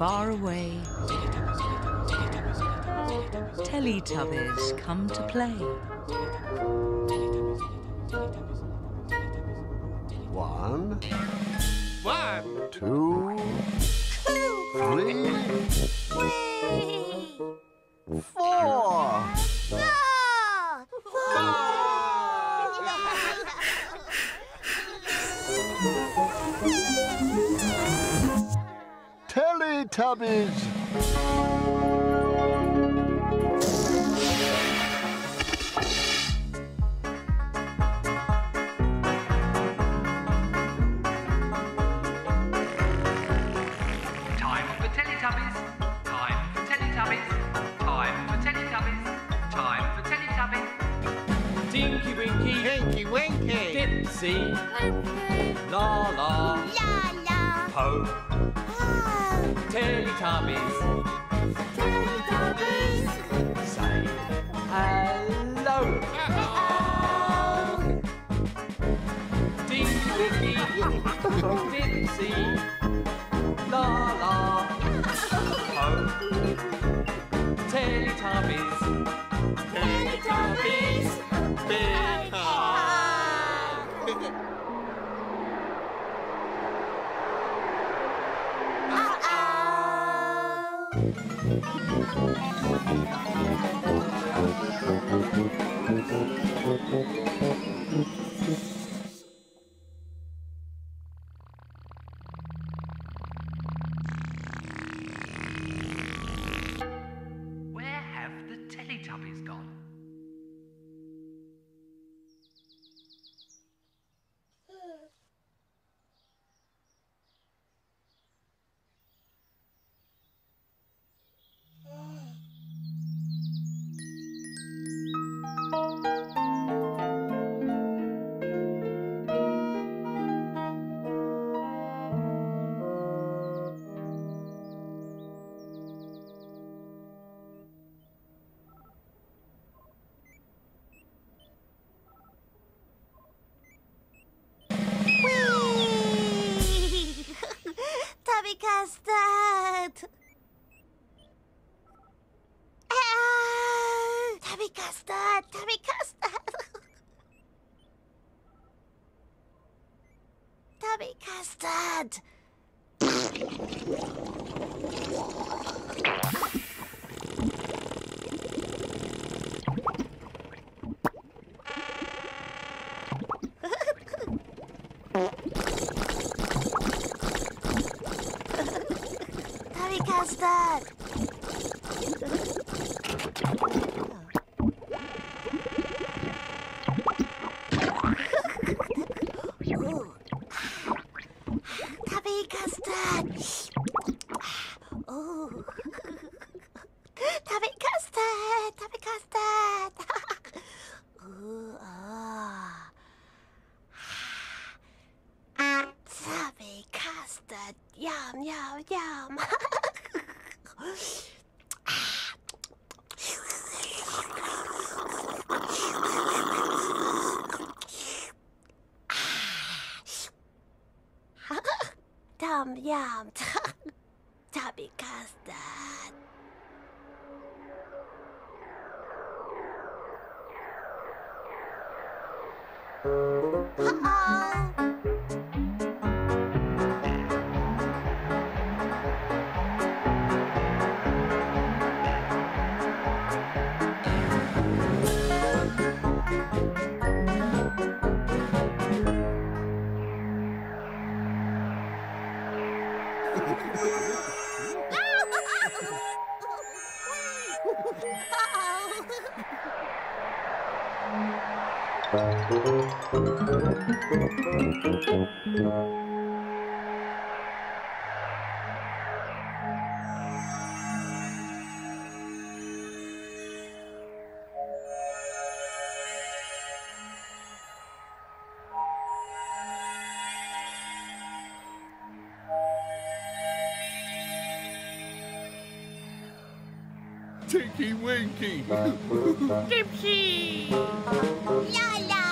far away, Teletubbies come to play. that yeah, Tabby casta. Winky Winky. Dipsy. La.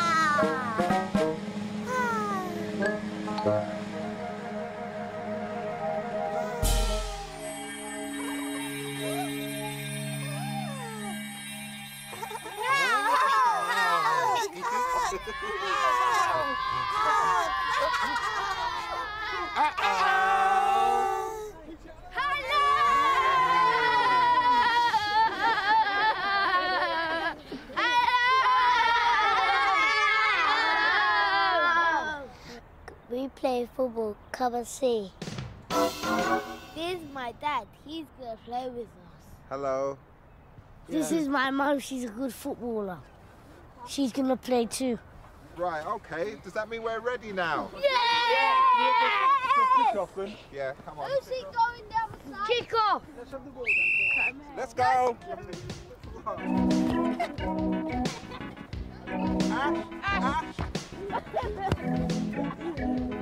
Uh-oh. Ah. Ah. Ah. Come and see. This is my dad. He's gonna play with us. Hello. This is my mum. She's a good footballer. She's gonna play too. Right, okay. Does that mean we're ready now? Yeah! Yeah, come on. Who's he going down the side? Kick off! Let's go.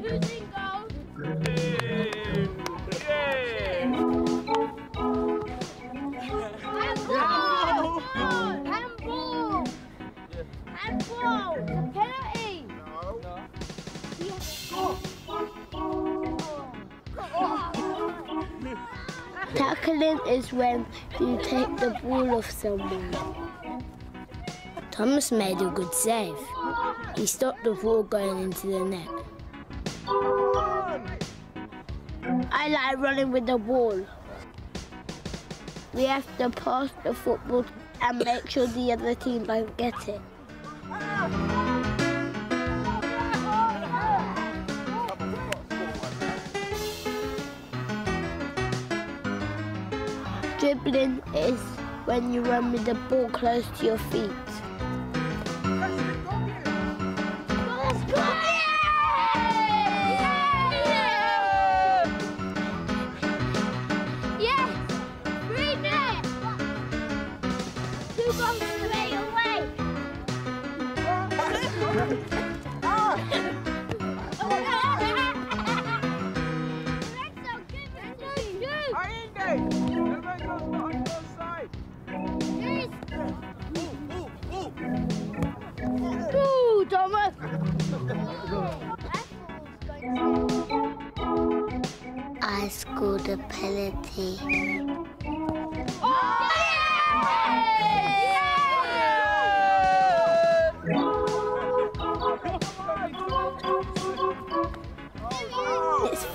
Who's in goal? Handball! Handball! Handball! Penalty! No. Tackling is when you take the ball off someone. Thomas made a good save. He stopped the ball going into the net. I like running with the ball. We have to pass the football and make sure the other team don't get it. Dribbling is when you run with the ball close to your feet.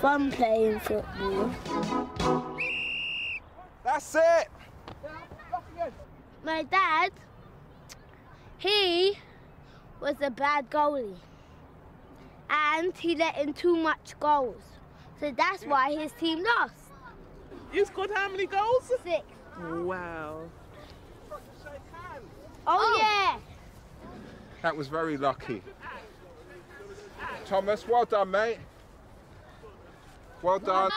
Fun playing football. That's it. My dad, he was a bad goalie. And he let in too much goals. So that's why his team lost. You scored how many goals? Six. Wow. Oh, oh, yeah. That was very lucky. Thomas, well done, mate. Well done.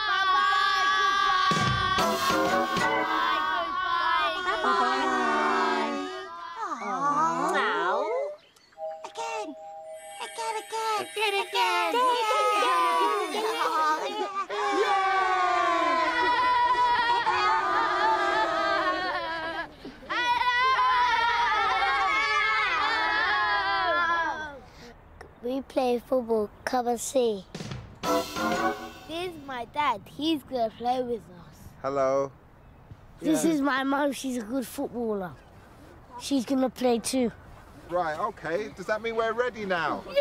No. Again. Again, again. Again, again. We play football. Come and see. This is my dad. He's gonna play with us. Hello. This is my mum. She's a good footballer. She's gonna play too. Right, okay. Does that mean we're ready now? Yeah!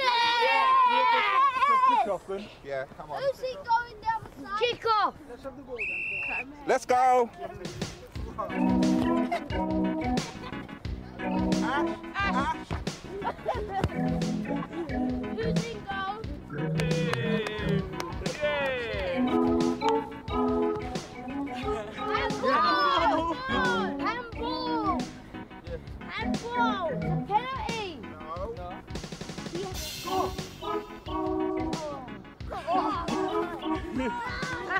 Yeah, come on. Who's he going down the side? Kick off! Let's go. Who's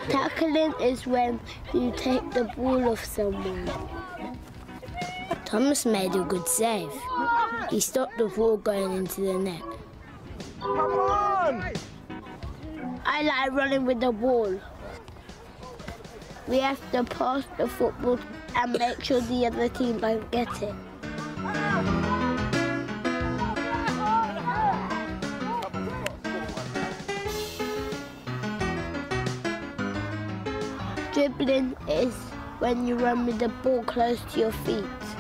Tackling is when you take the ball off someone. Thomas made a good save. He stopped the ball going into the net. Come on. I like running with the ball. We have to pass the football and make sure the other team don't get it. Dribbling is when you run with the ball close to your feet.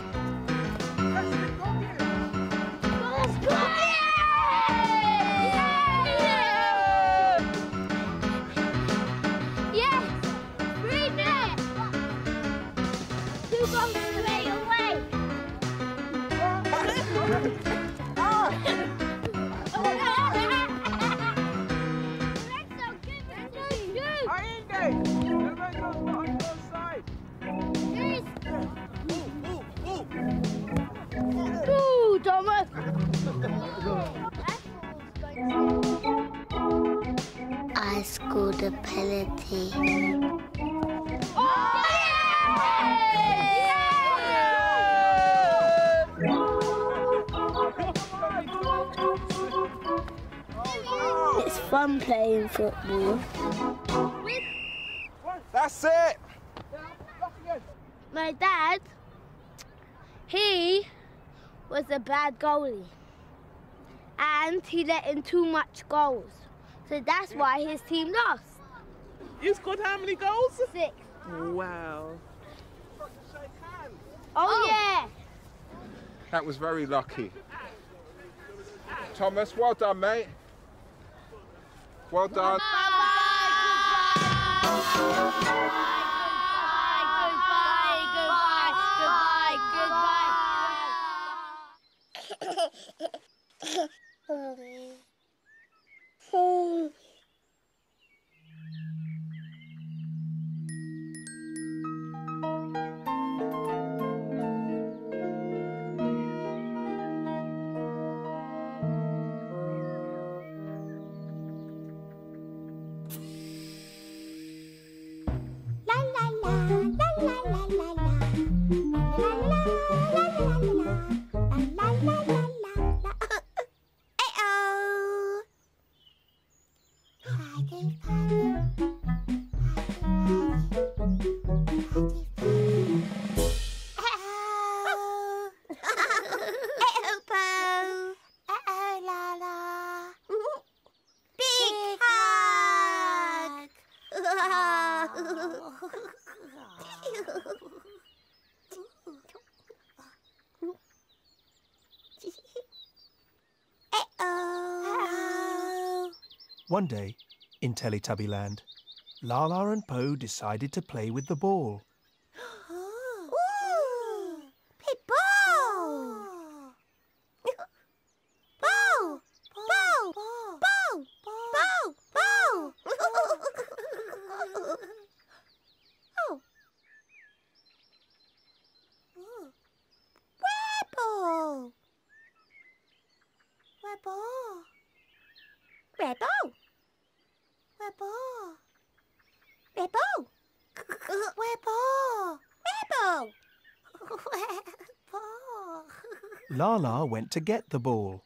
The penalty. It's fun playing football. That's it. My dad, he was a bad goalie. And he let in too much goals. So that's why his team lost. You scored how many goals? Six. Wow. Oh, yeah. That was very lucky. Thomas, well done, mate. Well done. Música One day, in Teletubbyland, Laa-Laa and Po decided to play with the ball. Laa-Laa went to get the ball.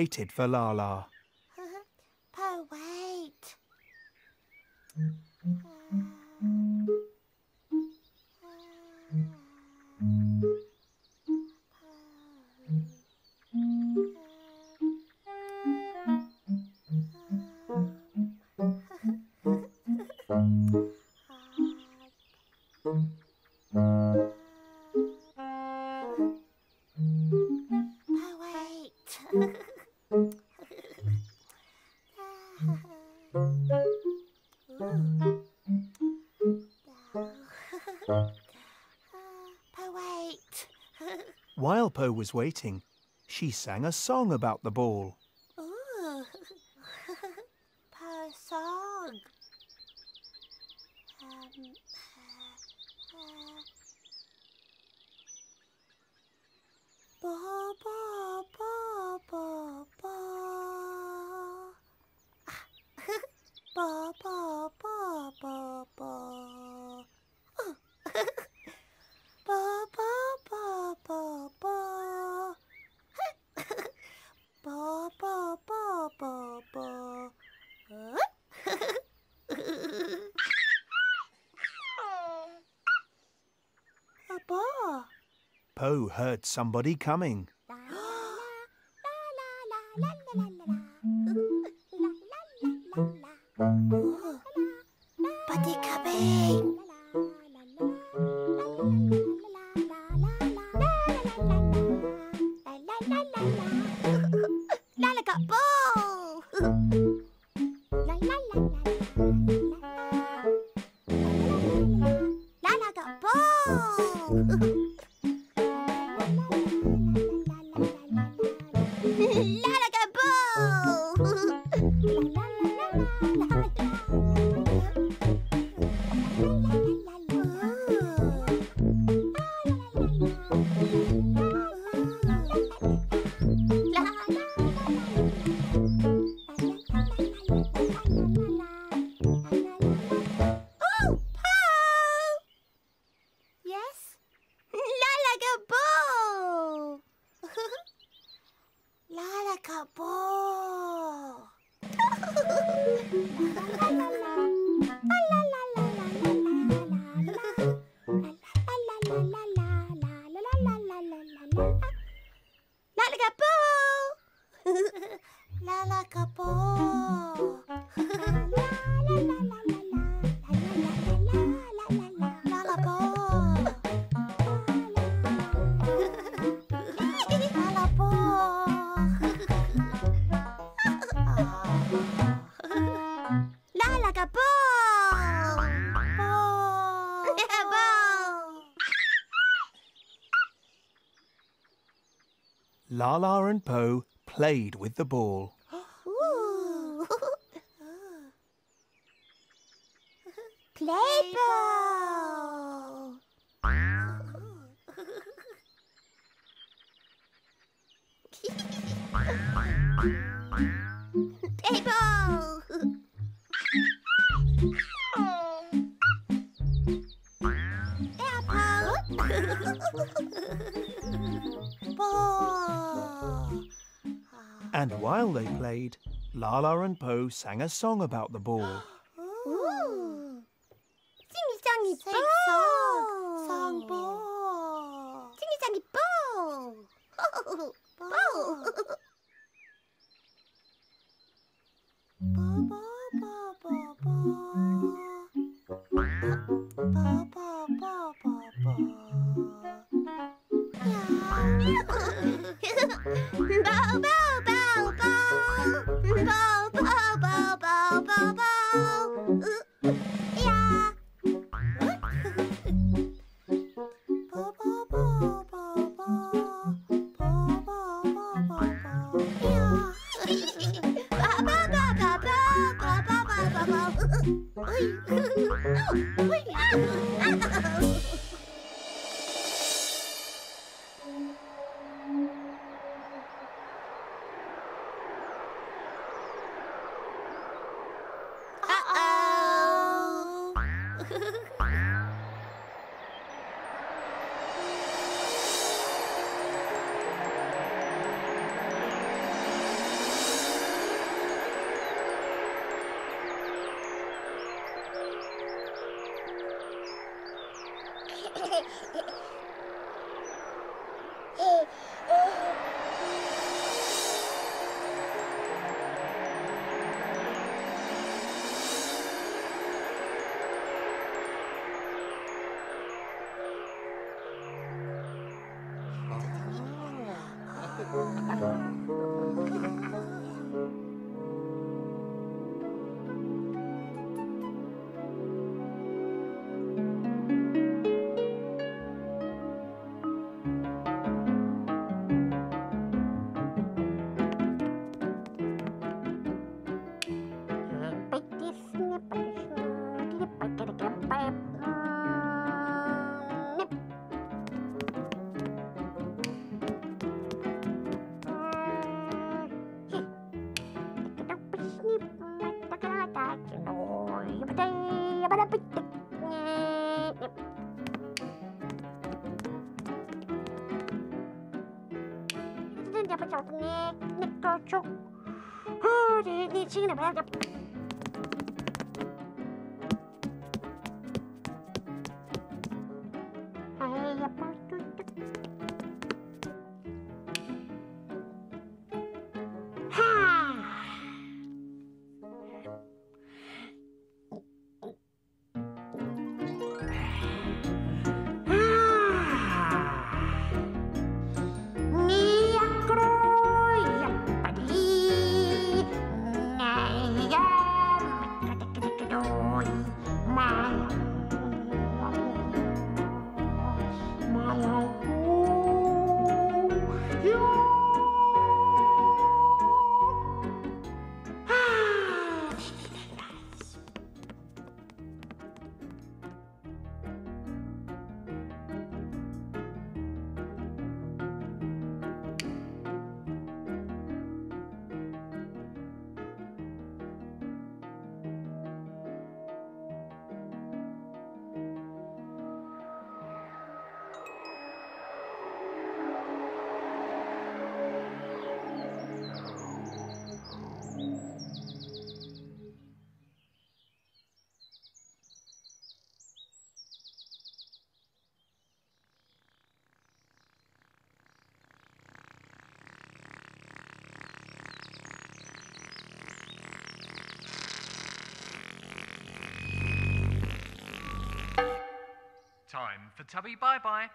Waited for Laa-Laa. Was waiting, she sang a song about the ball. Po heard somebody coming. and Po played with the ball. sang a song about the ball. Ooh. Thank you. Time for Tubby Bye Bye.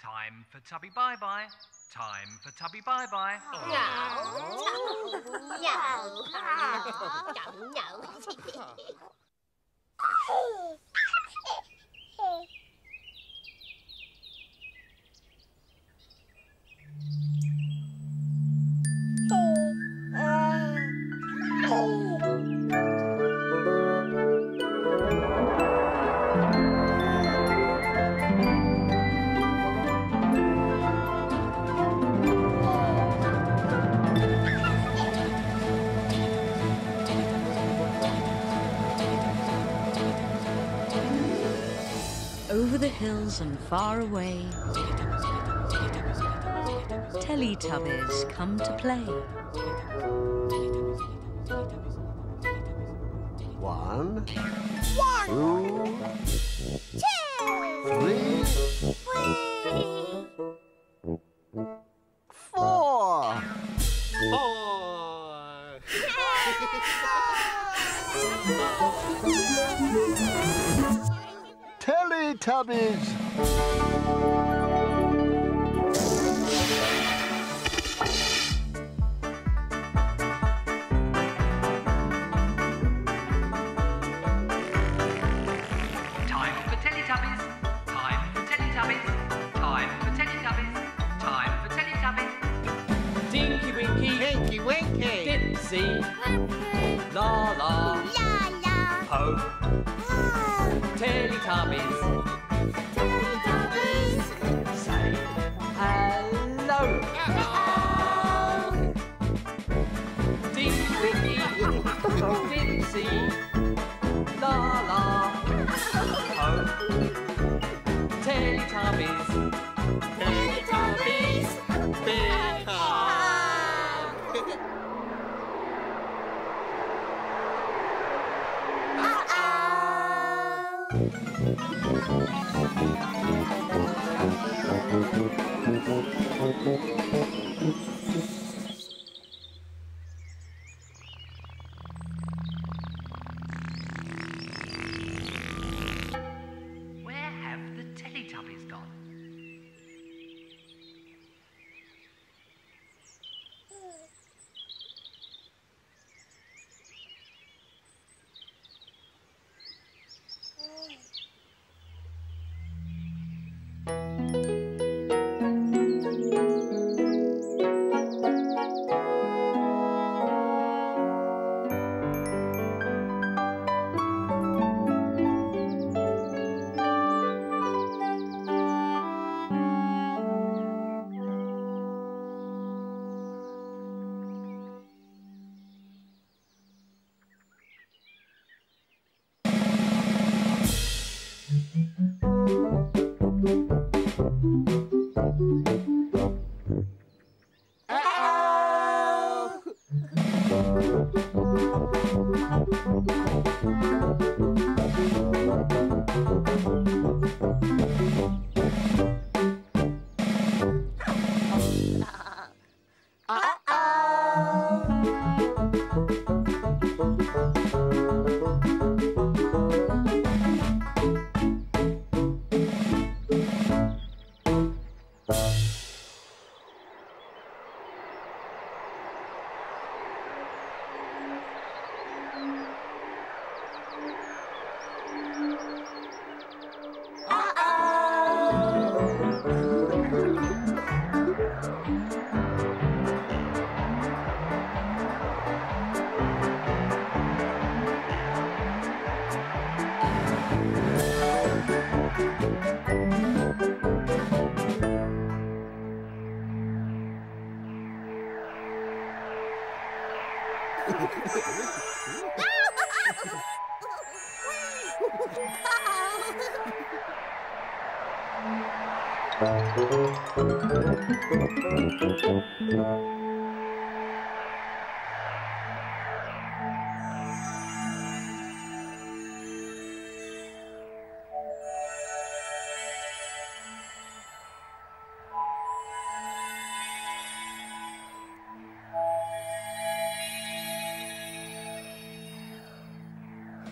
Time for Tubby Bye Bye. Time for Tubby Bye Bye. Over far away, Teletubbies come to play. Teletubbies.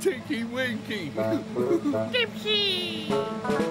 Tinky Winky! Dipsy!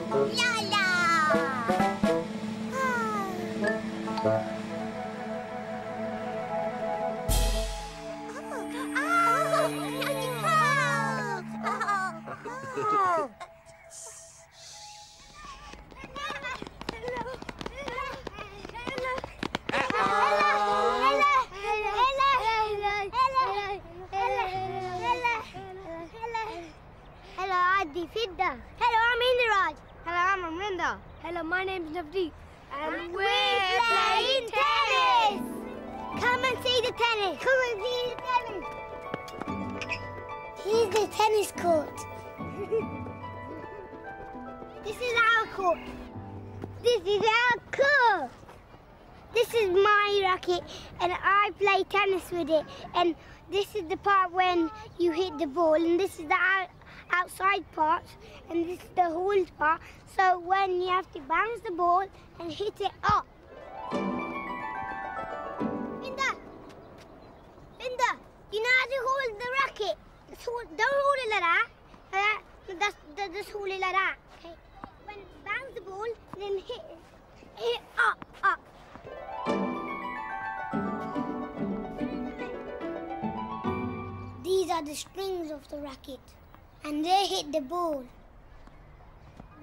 This is my racket, and I play tennis with it. And this is the part when you hit the ball, and this is the out, outside part, and this is the hold part. So when you have to bounce the ball and hit it up. Linda, Linda, you know how to hold the racket. Hold, don't hold it like that. Like that. Just, just- hold it like that. Okay. When bounce the ball, then hit it. Hit up, up. Are the strings of the racket, and they hit the ball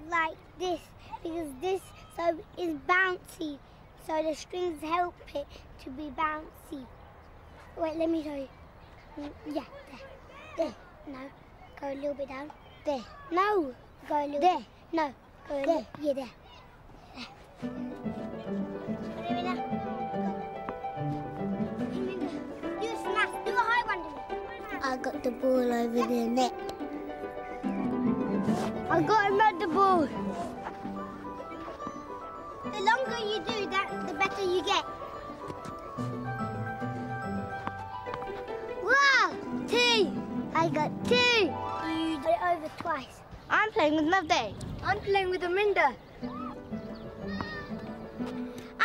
like this because this so is bouncy. So the strings help it to be bouncy. Wait, let me show you. Mm, Yeah, there, there. No, go a little bit down. There. No, go a little. There. No, go a little. Yeah, there. There. Got the ball over the net. I got him at the ball. The longer you do that, the better you get. Wow! Two! I got two! You got it over twice. I'm playing with Navday. I'm playing with Aminda.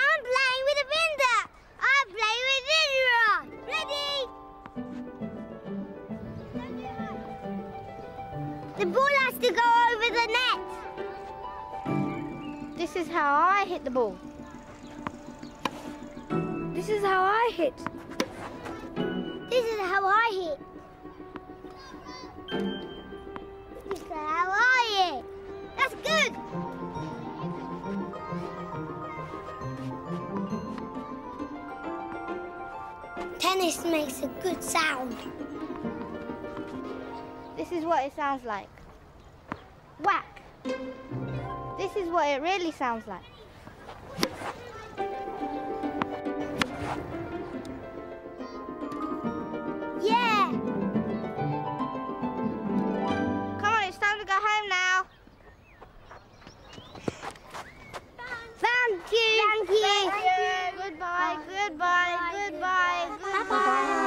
I'm playing with Aminda! I'm playing with Indra! Ready? The ball has to go over the net. This is how I hit the ball. This is how I hit. This is how I hit. This is how I hit. That's good. Tennis makes a good sound. This is what it sounds like. Whack. This is what it really sounds like. Yeah! Come on, it's time to go home now. Thank you. Thank you. Thank you. Goodbye. Goodbye. Goodbye. Goodbye. Goodbye.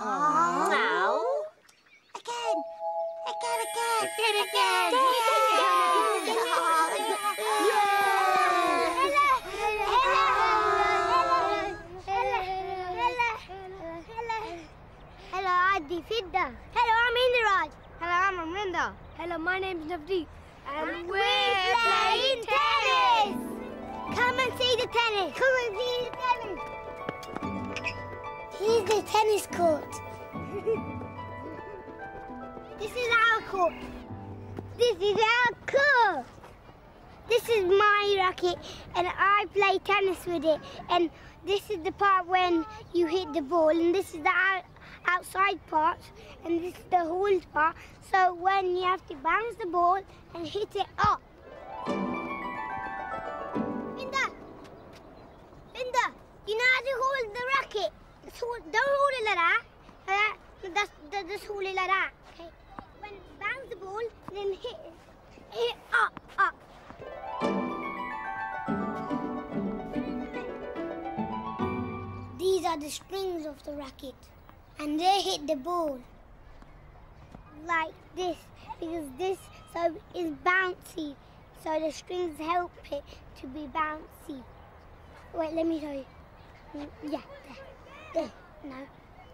Now? Again. Again, again. Again, again. Hello, Adi Fidda. Hello, I'm Indiraj. Hello, I'm Amrinda. Hello, my name's Navdeep. And, we're, playing tennis. Come and see the tennis. Come and see the tennis. Here's the tennis court. This is our court. This is our court. This is my racket, and I play tennis with it. And this is the part when you hit the ball, and this is the out, outside part, and this is the hold part. So when you have to bounce the ball and hit it up. Linda, Linda, you know how to hold the racket. Don't hold it like that. Like that. Just, just- just hold it like that. When bounce the ball, then hit it. Hit up, up. These are the strings of the racket, and they hit the ball like this because this so is bouncy. So the strings help it to be bouncy. Wait, let me show you. Mm, Yeah, there, there. No,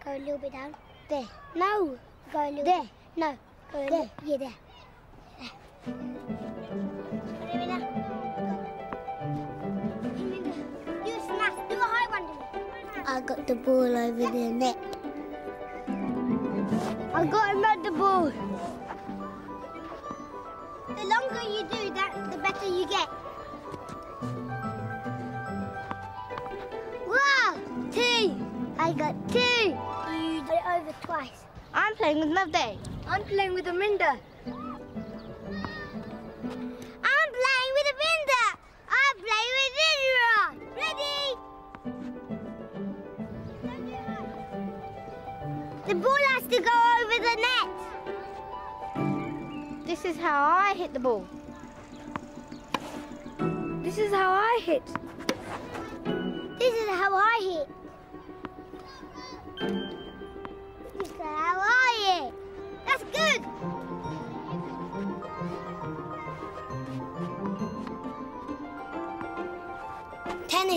go a little bit down. There. No, Go a little there. No. Go a. Yeah, there. there. You smash. Do a high one. I got the ball over the net. I got another ball. The longer you do that, the better you get. Wow! Two! I got two! You did it over twice. I'm playing with Loveday. I'm playing with Aminda. I'm playing with Aminda! I'm playing with Indra! Ready? The ball has to go over the net. This is how I hit the ball. This is how I hit.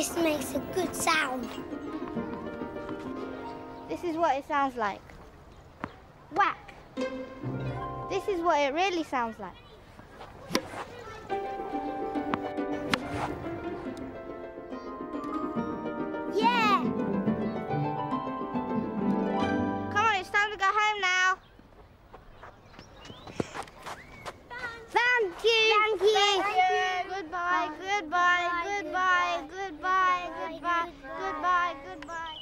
Tennis makes a good sound. This is what it sounds like. Whack. This is what it really sounds like. Yeah! Come on, it's time to go home now. Thank you. Thank you. Thank you. Goodbye, goodbye, goodbye, goodbye, goodbye, goodbye,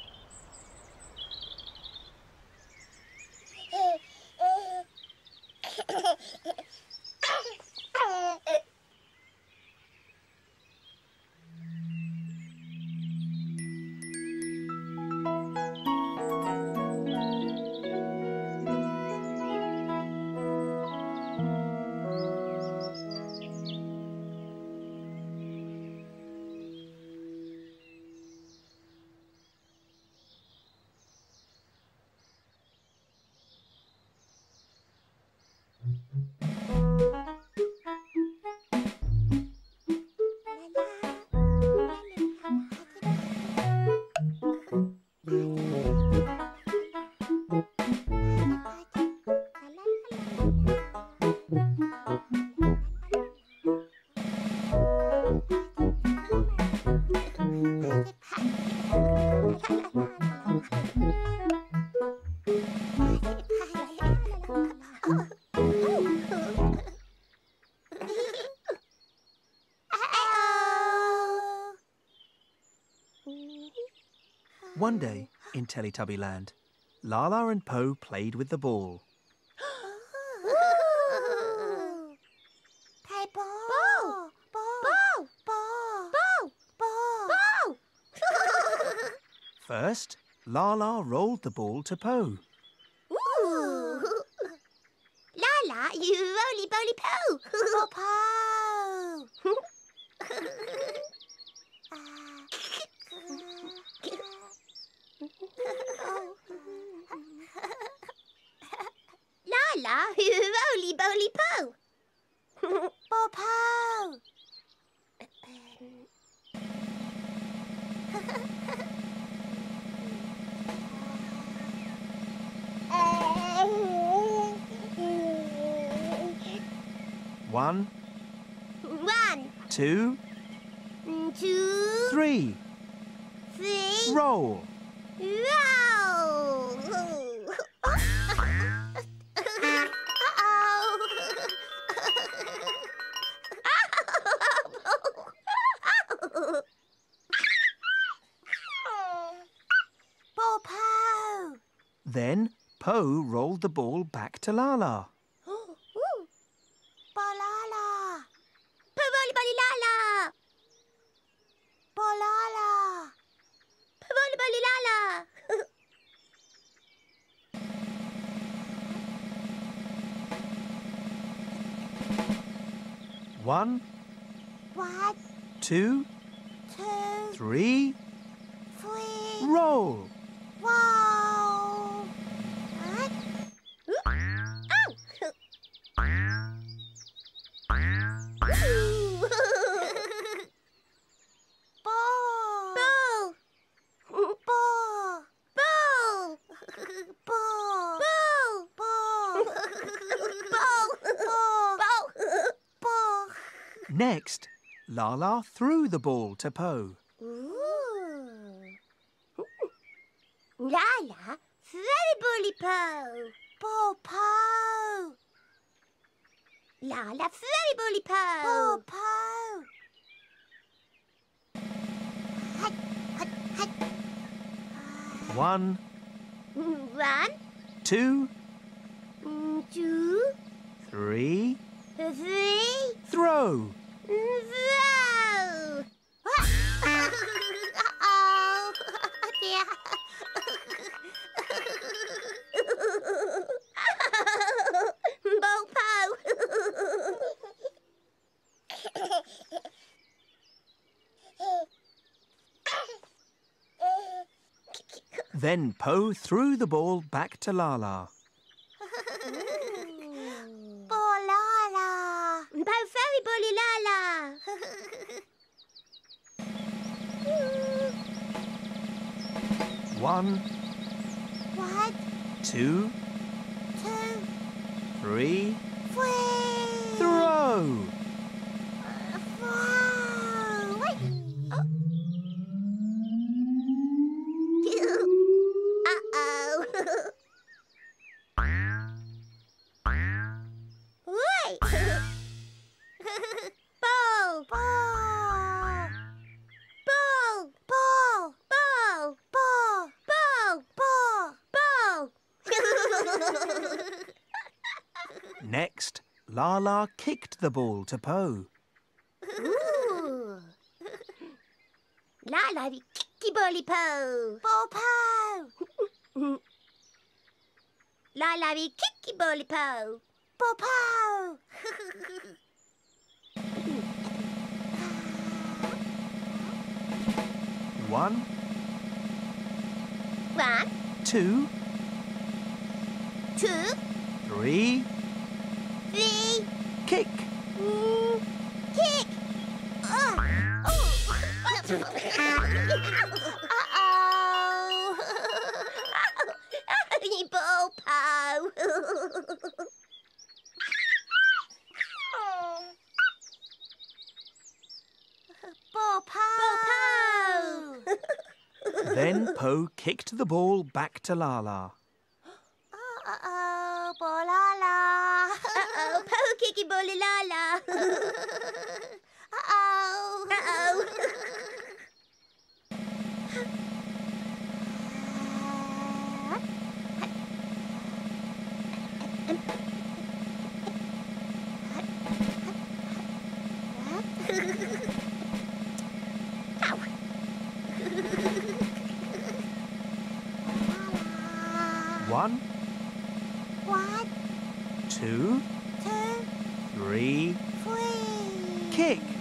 Teletubby Land, Laa-Laa and Po played with the ball. Play ball. Ball. Ball. Ball. Ball. Ball. First, Laa-Laa rolled the ball to Po. Ooh. Laa-Laa, you roly poly po. Oh, po. Laa-Laa, you roly poly po. Po po. One, One, two, two, three. three, Roll. Roll. Uh-oh. Then Po rolled the ball back to Laa-Laa. One, two, two, Laa-Laa threw the ball to Po. Laa-Laa very bully Po. Poor Po. Laa-Laa very bully Po. Poor Poe. One threw the ball back to Laa-Laa. Bolala. Bo very bully Laa-Laa. One, One, two, two, three. the ball to Po. La la kicky bally Po. Ball Po. Laa-Laa kicky bally Po. Ball Po. One. One. Two. Two. Three. Three. Kick. Uh-oh. Then Po kicked the ball back to Laa-Laa. Uh-oh, ball Laa-Laa. Uh-oh, Po kicking ball Laa-Laa. cake.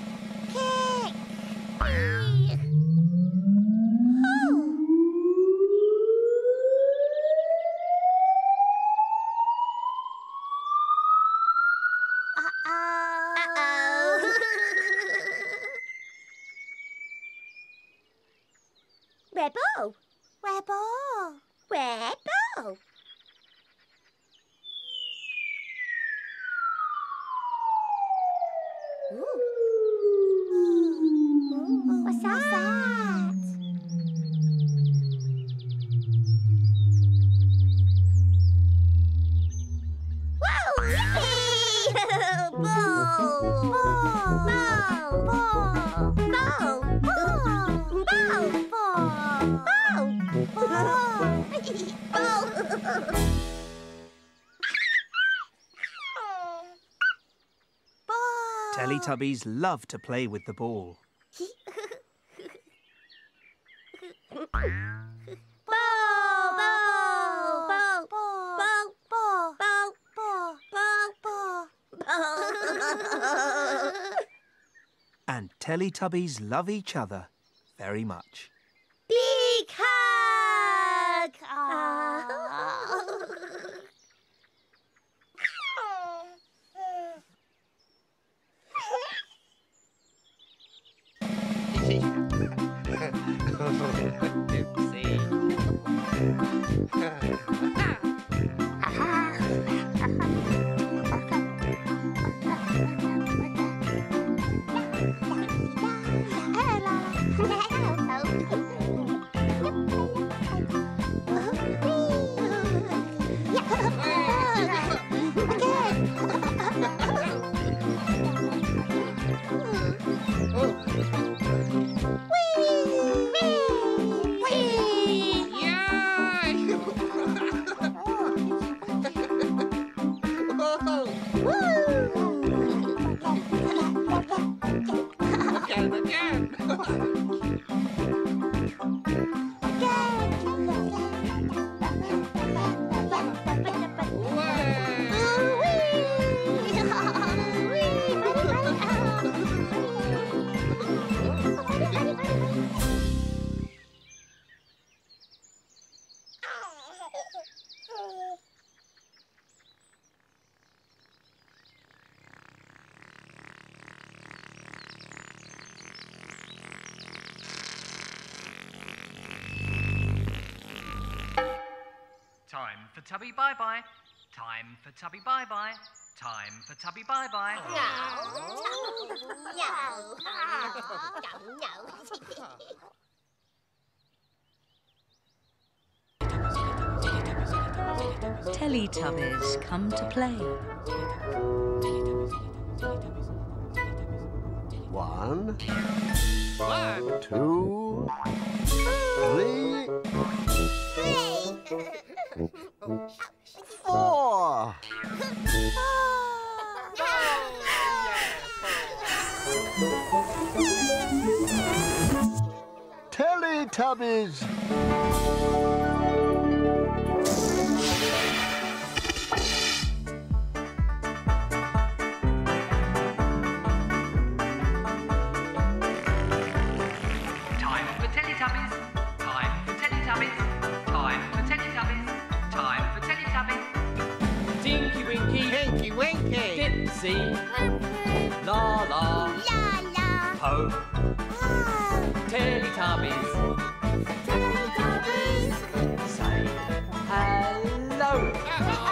Teletubbies love to play with the ball. Ball! Ball! Ball! Ball! Ball! Ball! Ball! Ball! Ball! And Teletubbies love each other very much. bye bye. Time for tubby bye bye. No. No. No. No. Teletubbies come to play. One, two, three. Three. Cabbages. 了。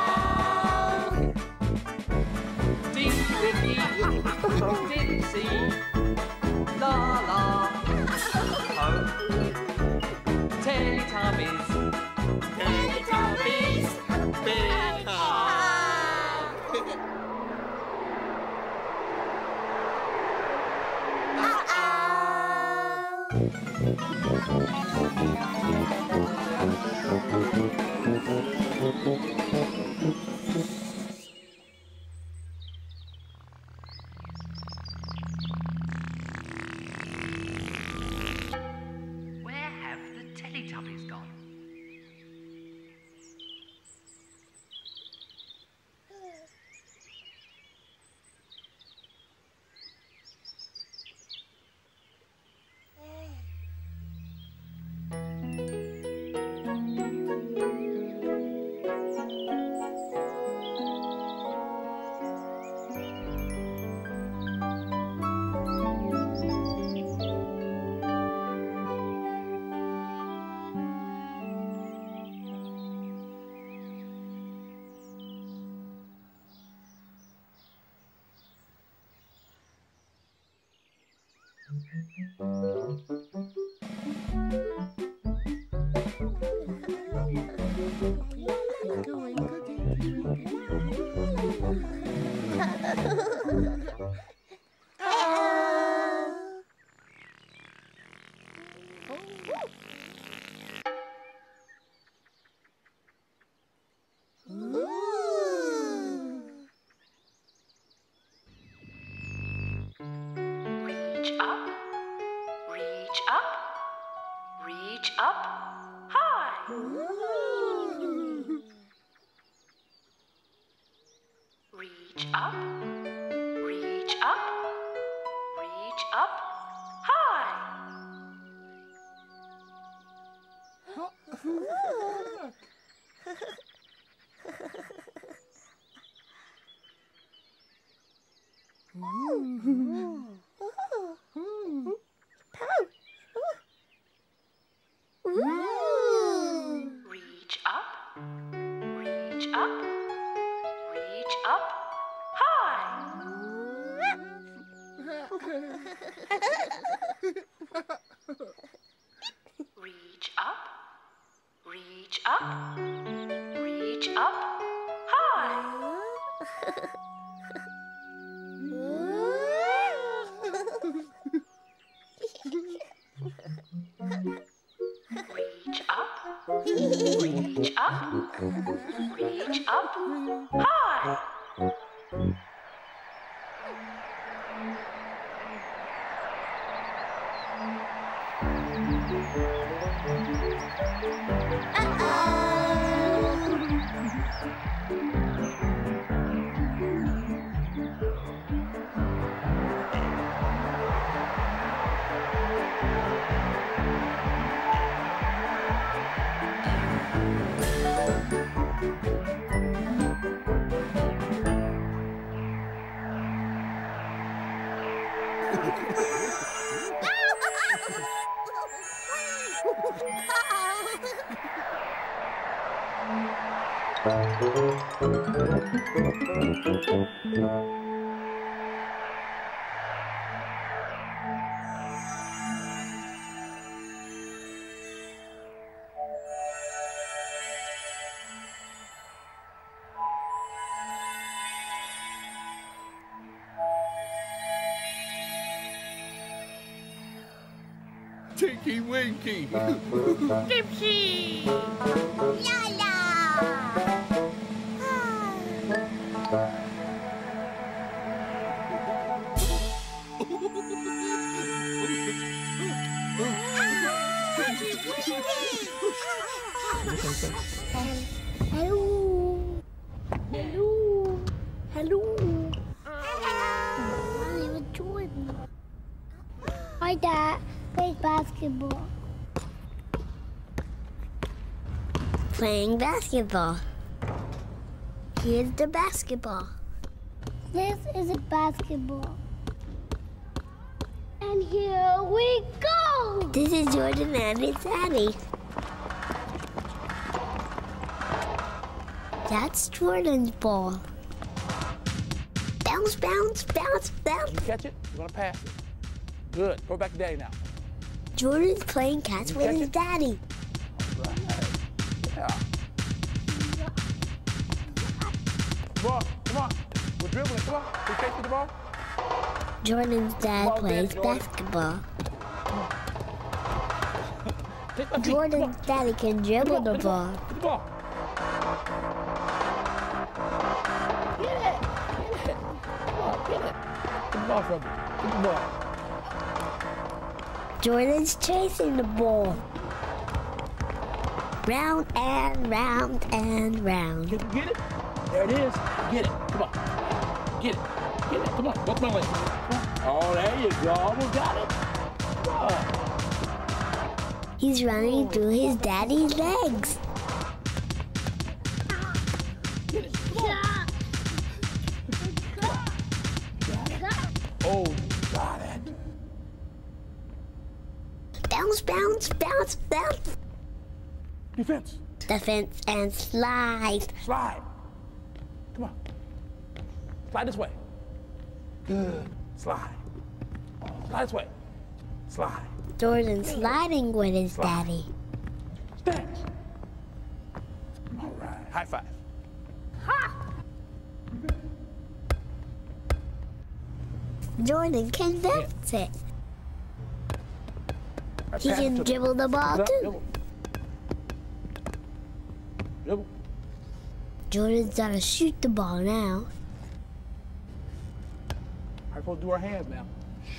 Tinky Winky. Dipsy! La la! Hello. Hello. Hello. Hello. Oliver Jordan. Hi, Dad. Play basketball. Playing basketball. Here's the basketball. This is a basketball. And here we go! This is Jordan and it's daddy. That's Jordan's ball. Bounce, bounce, bounce, bounce. You catch it, you're gonna pass it. Good. Go back to daddy now. Jordan's playing catch with his daddy. Dribbling. Come on. We chasing the ball. Jordan's dad on, plays Jordan. basketball. Take my feet. Jordan's daddy can dribble the ball. The ball. Get it. Get it. Come on, get it. Get the ball from me. Get the ball. Jordan's chasing the ball. Round and round and round. Get it. There it is. Get it. Come on. Get it. Get it. Come on. Both my legs. Come on. Oh, there you go. Almost got it. Come on. He's running through his daddy's legs. Get it. Come on. Oh, got it. Bounce, bounce, bounce, bounce. Defense. Defense and slide. Slide. Come on. Slide this way. Good. Slide. Slide this way. Slide. Jordan sliding with his Slide. daddy. Stand. All right. High five. Ha! Jordan can bounce it. Right, He can dribble the ball Dribble. too. Dribble. Jordan's gotta shoot the ball now. How supposed to do our hands now?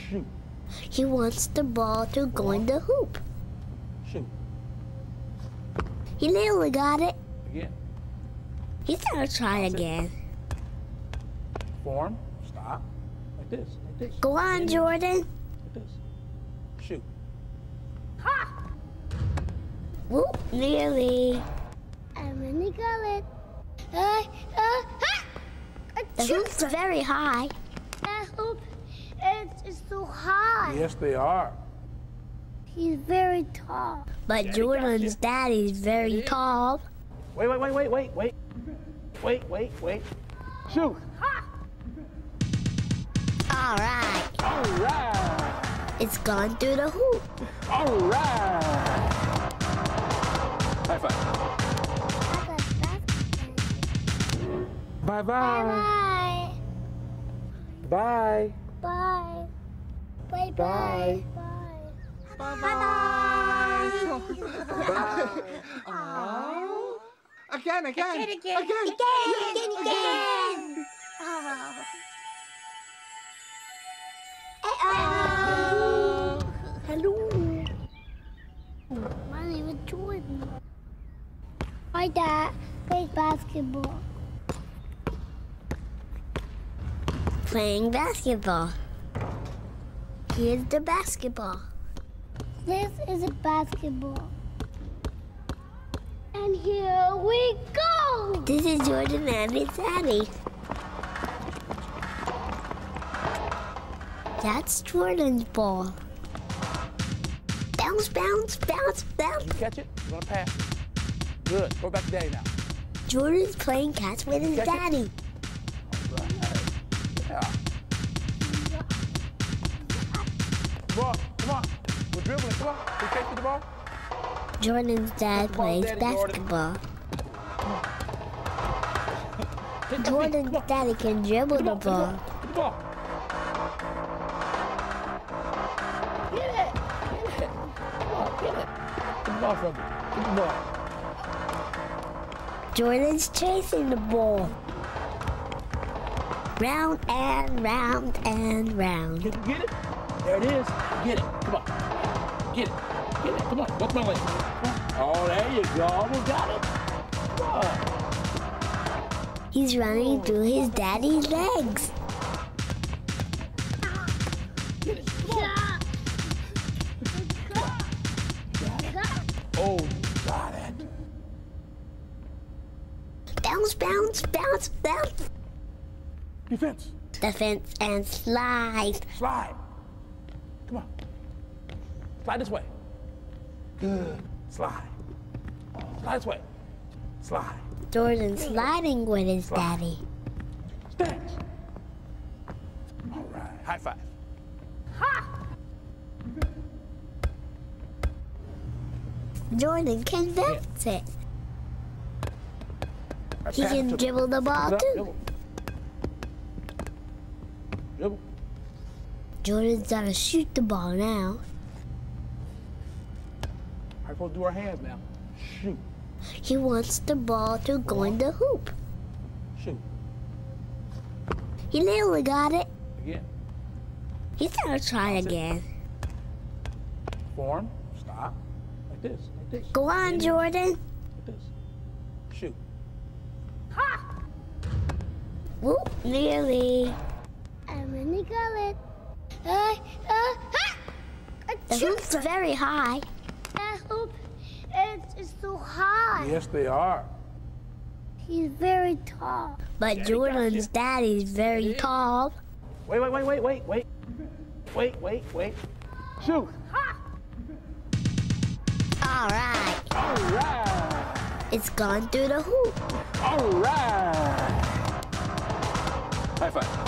Shoot. He wants the ball to go in the hoop. Shoot. He nearly got it. Again. He's gonna try again. Form. Stop. Like this. Like this. Go on, Jordan. Like this. Shoot. Ha! Whoop, nearly. I'm gonna go it. Uh, uh, ha! The hoop's very high. I hope it's so high. Yes, they are. He's very tall. But Daddy Jordan's daddy's very tall. Wait, wait, wait, wait, wait, wait. Wait, wait, wait. Shoot. All right. All right. It's gone through the hoop. All right. High five. Bye-bye. Bye bye. Bye. Bye. Bye. Bye. Bye. Bye. Again, again, Again, again, again, again, again. Oh. Hello. Hello. My name is Jordan. My dad plays basketball. Playing basketball. Here's the basketball. This is a basketball. And here we go! This is Jordan and his daddy. That's Jordan's ball. Bounce, bounce, bounce, bounce. You catch it? You want to pass? Good. Go back to daddy now. Jordan's playing catch with his Catch it. Dribbling. Come on. We catch the ball. Jordan's dad plays Daddy basketball. Jordan's on. daddy can dribble the on, ball. the ball. Get it. Get it. Come on, get it. Get the ball from me. Get the ball. Jordan's chasing the ball. Round and round and round. Get it. There it is. Get it. Come on. Get it. Get it. Come on. What's my leg? Oh, there you go. Almost got it. Come on. He's running through his daddy's legs. Get it. Come on. Oh, got it. Bounce, bounce, bounce, bounce. Defense. Defense and slide. Slide. Come on. Slide this way. Good. Slide. Slide this way. Slide. Jordan sliding with his Slide. daddy. Stand. All right. High five. Ha! Jordan can bounce it. Right, He pass it can to me. dribble the ball Dribble, too. Dribble. Dribble. Jordan's gotta shoot the ball now. We're supposed to do our hands now. Shoot. He wants the ball to go in the hoop. Shoot. He nearly got it. Again. He's gonna try That's it. again. Form. Stop. Like this. Like this. Go on, Like Jordan. Like this. Shoot. Ha! Whoop, nearly. I'm gonna go it. Uh, uh, ha! The hoop's very high. That hoop is so high. Yes, they are. He's very tall. But Daddy Jordan's you. daddy's very Yeah. tall. Wait, wait, wait, wait, wait, wait. Wait, wait, wait. Shoot. All right. All right. It's gone through the hoop. All right. High five.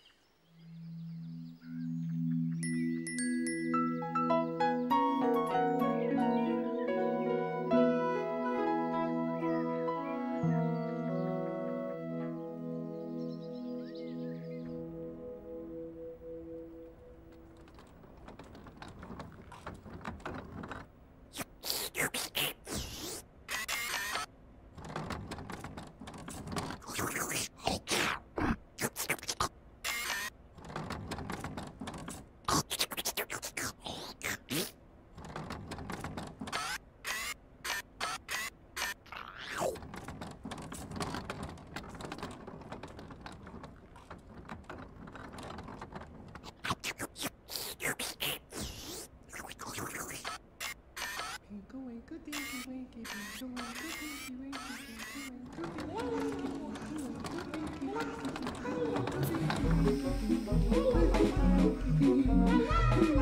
Good dinky winky doing, good dinky winky doing, good dinky winky doing, good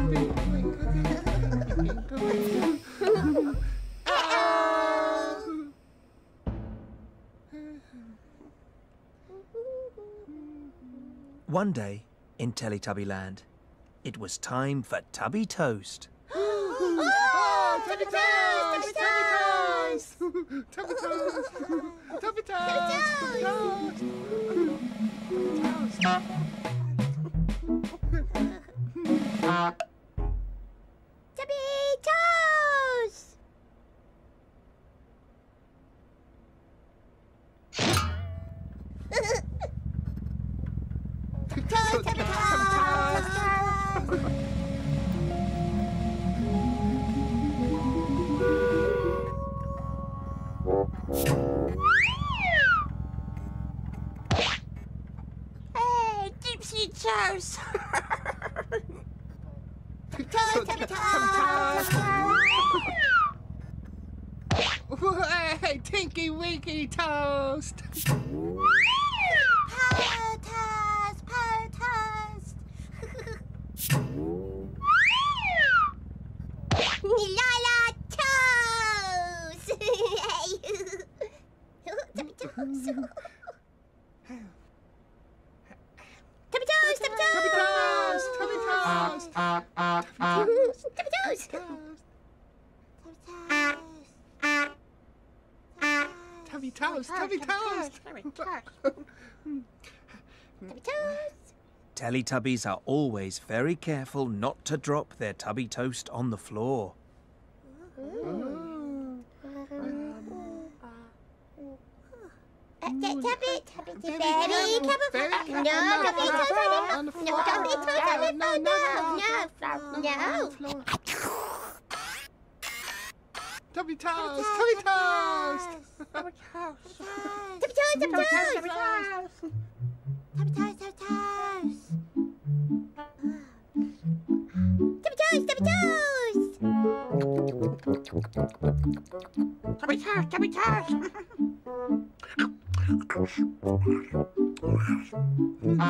dinky winky doing, good dinky winky One day, in Teletubby Land, it was time for Tubby Toast. Tubby Toast! Tubby Toast! Tubby toast! Tubby toast! Toast! Tinky Toast! Power Toast! Power Toast! La la Toast! Tubby Toast! Tubby Toast! Tubby Tubby Toast! toast! Tubby toast! Tubby Toast! Tubby toast! Tubby toast! Tubby Toast! Teletubbies are always very careful not to drop their Tubby Toast on the floor. T- Tubby, Tubby, Tubby, very careful. Very careful. No, Not Tubby on the Toast floor, on on the the floor. floor. No, Tubby Toast on the No, floor. no, No, no, no. floor. Tubby toast! Tubby toast! Tubby Toast, Tubby Toast! Tubby Toast, Tubby Toast, Tubby Toast! Tubby Toast, Toast! Tubby Toast, Tubby Toast! Tubby toast! Tubby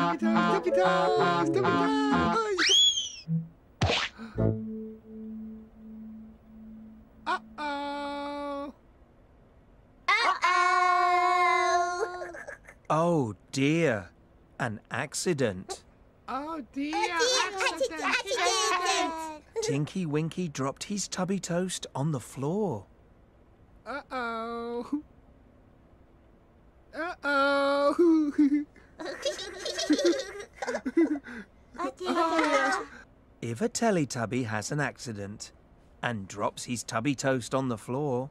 toast! Tubby toast! Uh-oh! Uh-oh! Oh dear, an accident. Oh dear! Accident, accident! Tinky Winky dropped his Tubby Toast on the floor. Uh-oh! Uh-oh! Oh dear. If a Teletubby has an accident and drops his Tubby Toast on the floor,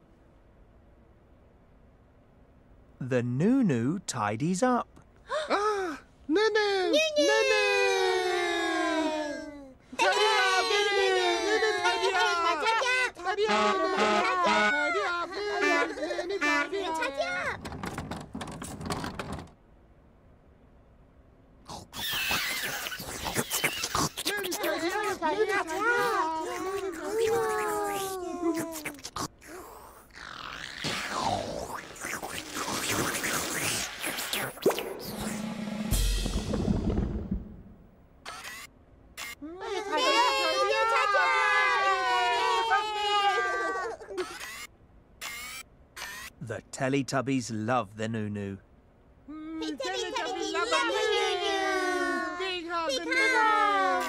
the Noo-Noo tidies up. Ah! Noo-Noo! Noo-Noo! Tidy up! Noo-Noo! Noo-Noo, tidy up! Tidy up! Teletubbies love the Noo-Noo. Mm, Tubby, Teletubbies Tubby, love love the Noo-Noo. Big hug, Big the hug.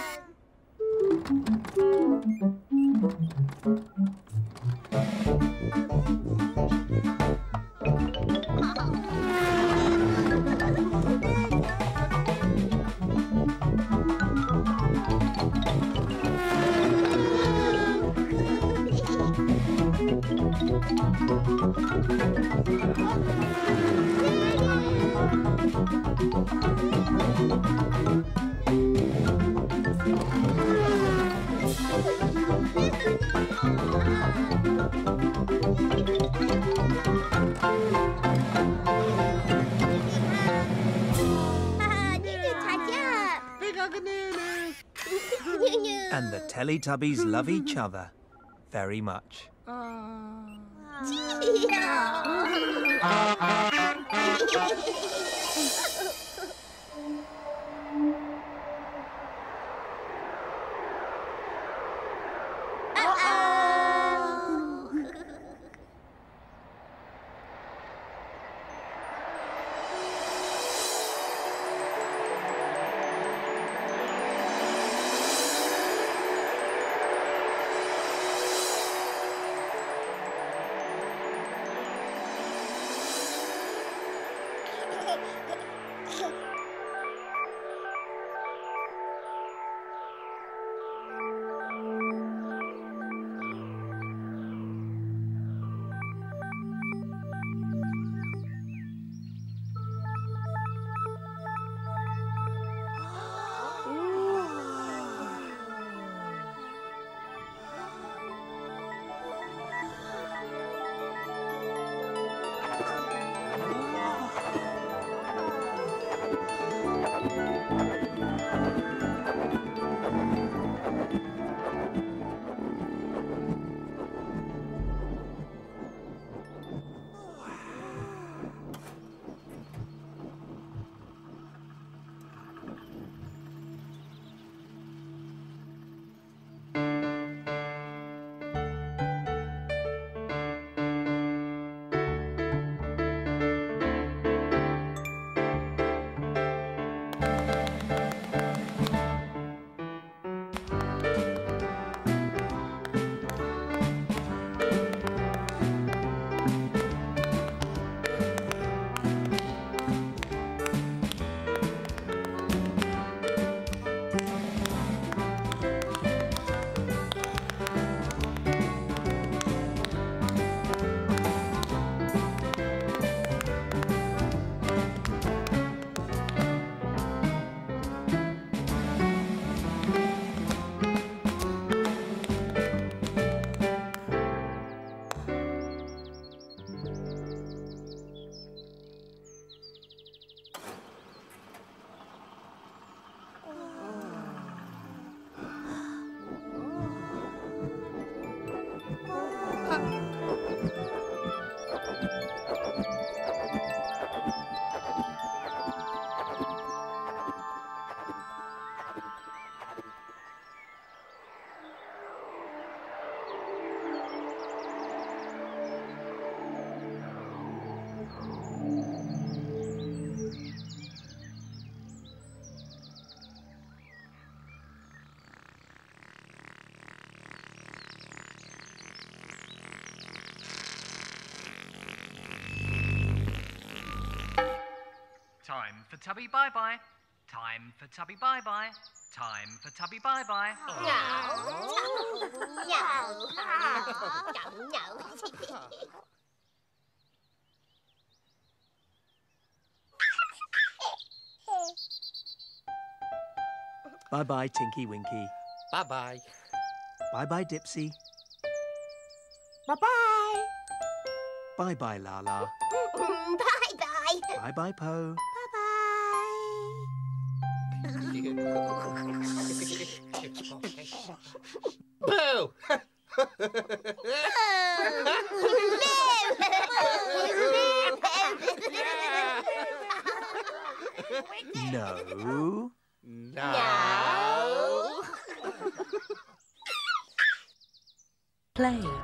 Noo-Noo! Teletubbies love each other very much. Tubby Bye Bye. Time for Tubby Bye Bye. Time for Tubby Bye Bye. Bye bye, Tinky Winky. Bye bye. Bye bye, Dipsy. Bye-bye. Bye bye, Laa-Laa. Bye-bye. Bye bye, Po. Boo! No. No. Play.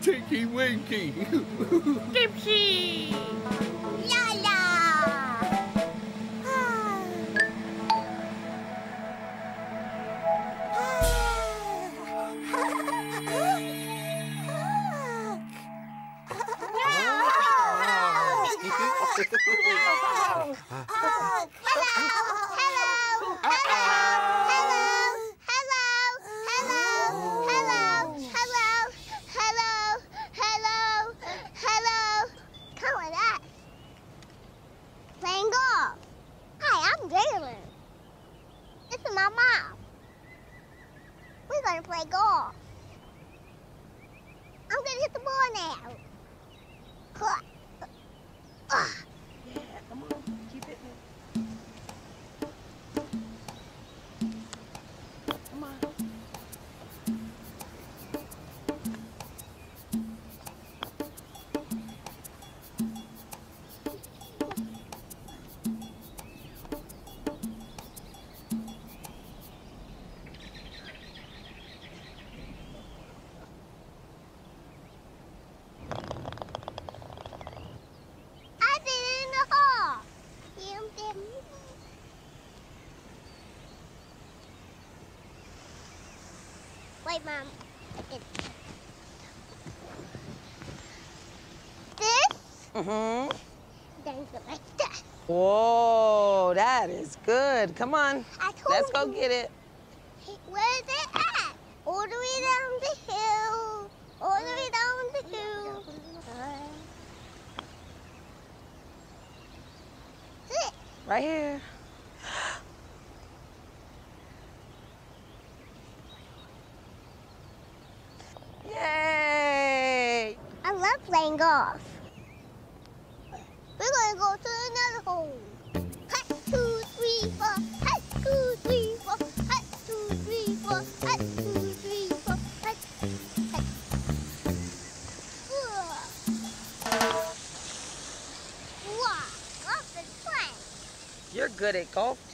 Tinky Winky. Hi, Mom. This? Mm-hmm. Then go like. Whoa, that is good. Come on. Let's go you. get it.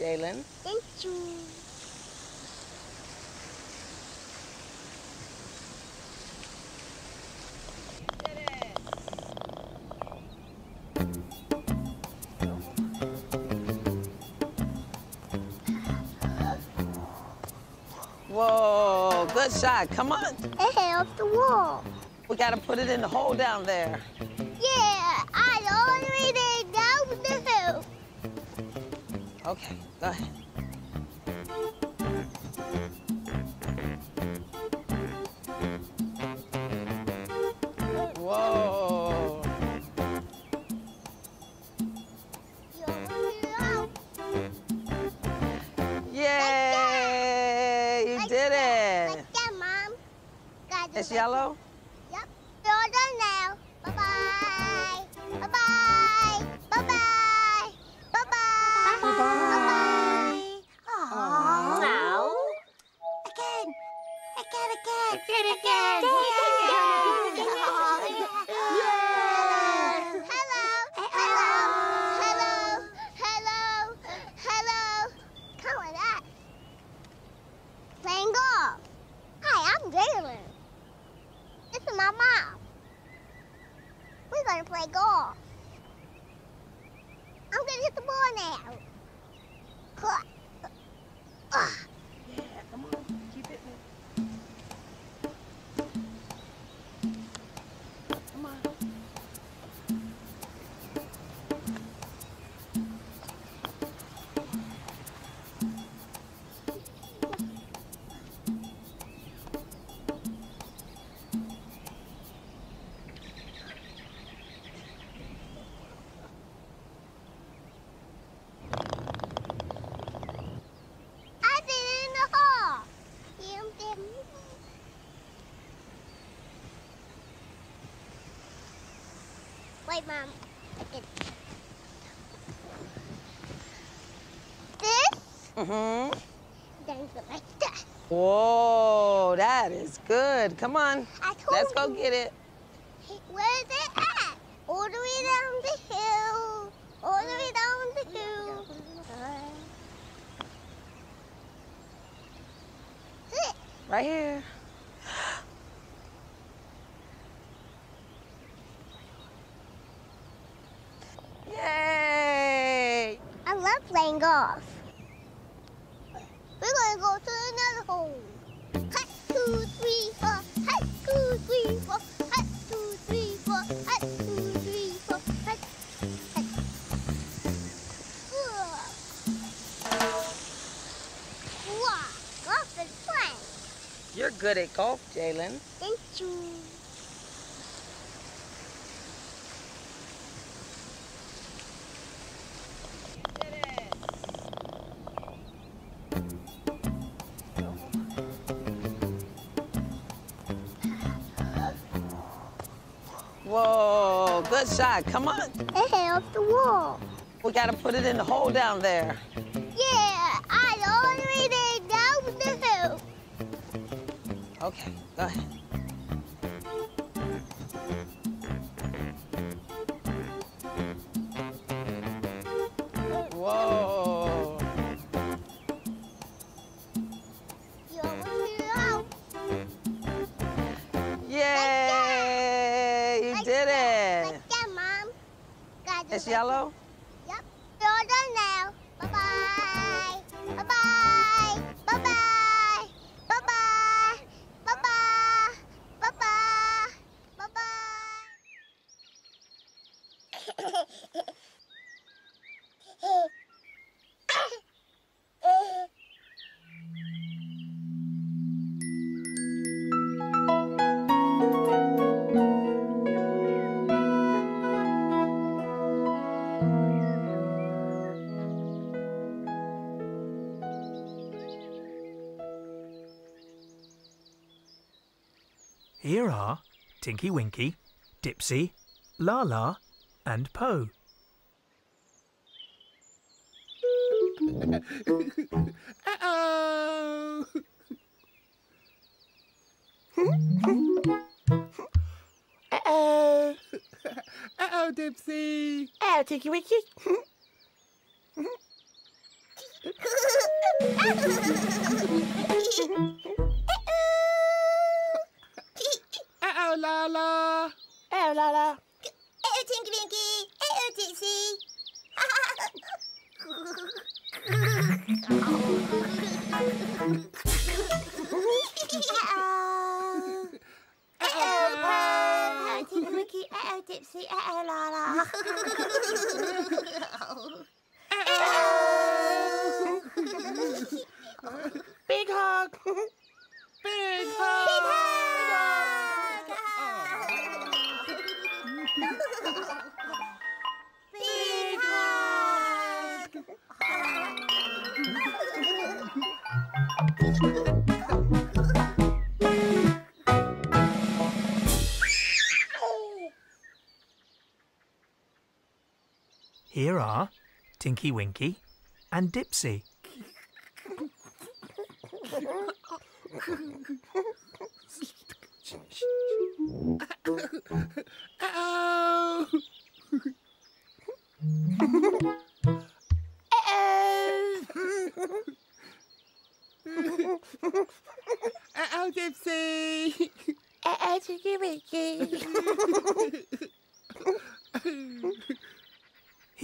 Jalen. Thank you. Whoa, good shot. Come on. It hit off the wall. We gotta put it in the hole down there. Yeah, I already down the hill. Okay. God. Mama. We're going to play golf. I'm going to hit the ball now. Clutch. Mm-hmm. Then go like that. Whoa, that is good. Come on. Let's go get it. Where is it at? All the way down the hill. All the way down the hill. Right here. Yay! I love playing golf. Good at golf, Jalen. Thank you. Whoa, good shot. Come on. It hit off the wall. We gotta put it in the hole down there. Okay, go ahead. Tinky Winky, Dipsy, Laa-Laa, and Po. Uh-oh. Uh-oh. Uh-oh, Dipsy. Oh, Tinky Winky. Big hug. Big Big hug. Here are Tinky Winky and Dipsy.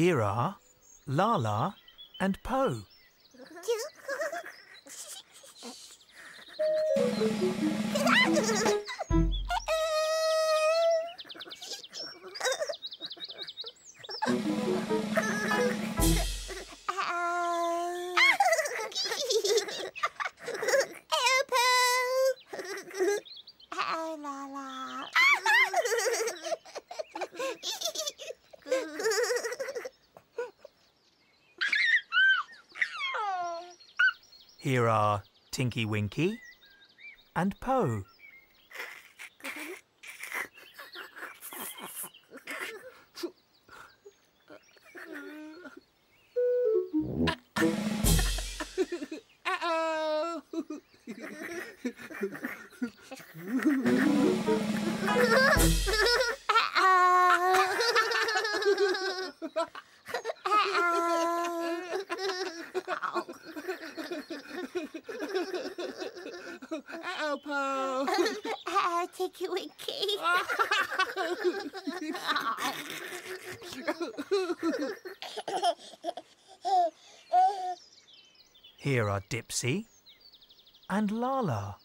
Here are Laa-Laa and Po. Tinky Winky and Po. Dipsy and Laa-Laa.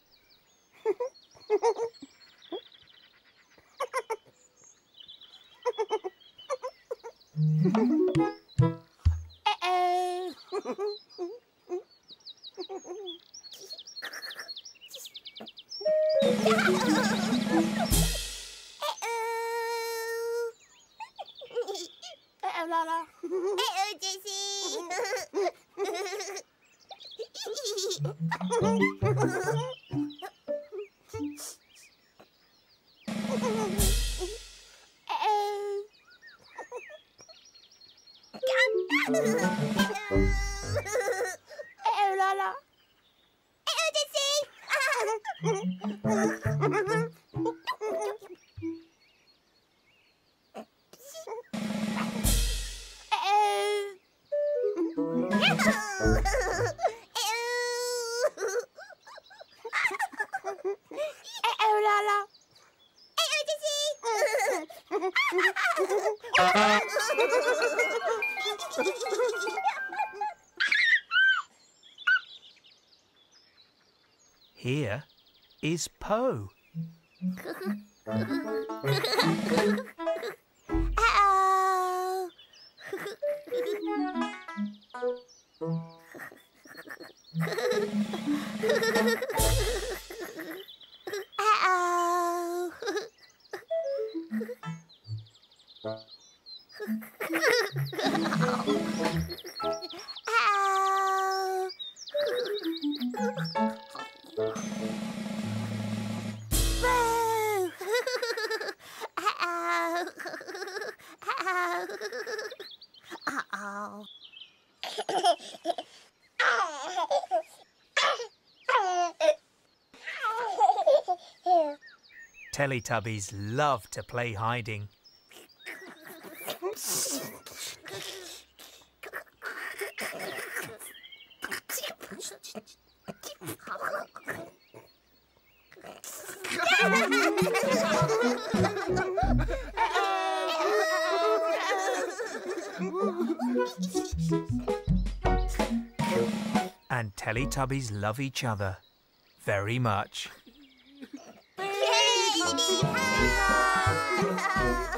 Teletubbies love to play hiding. Teletubbies love each other very much.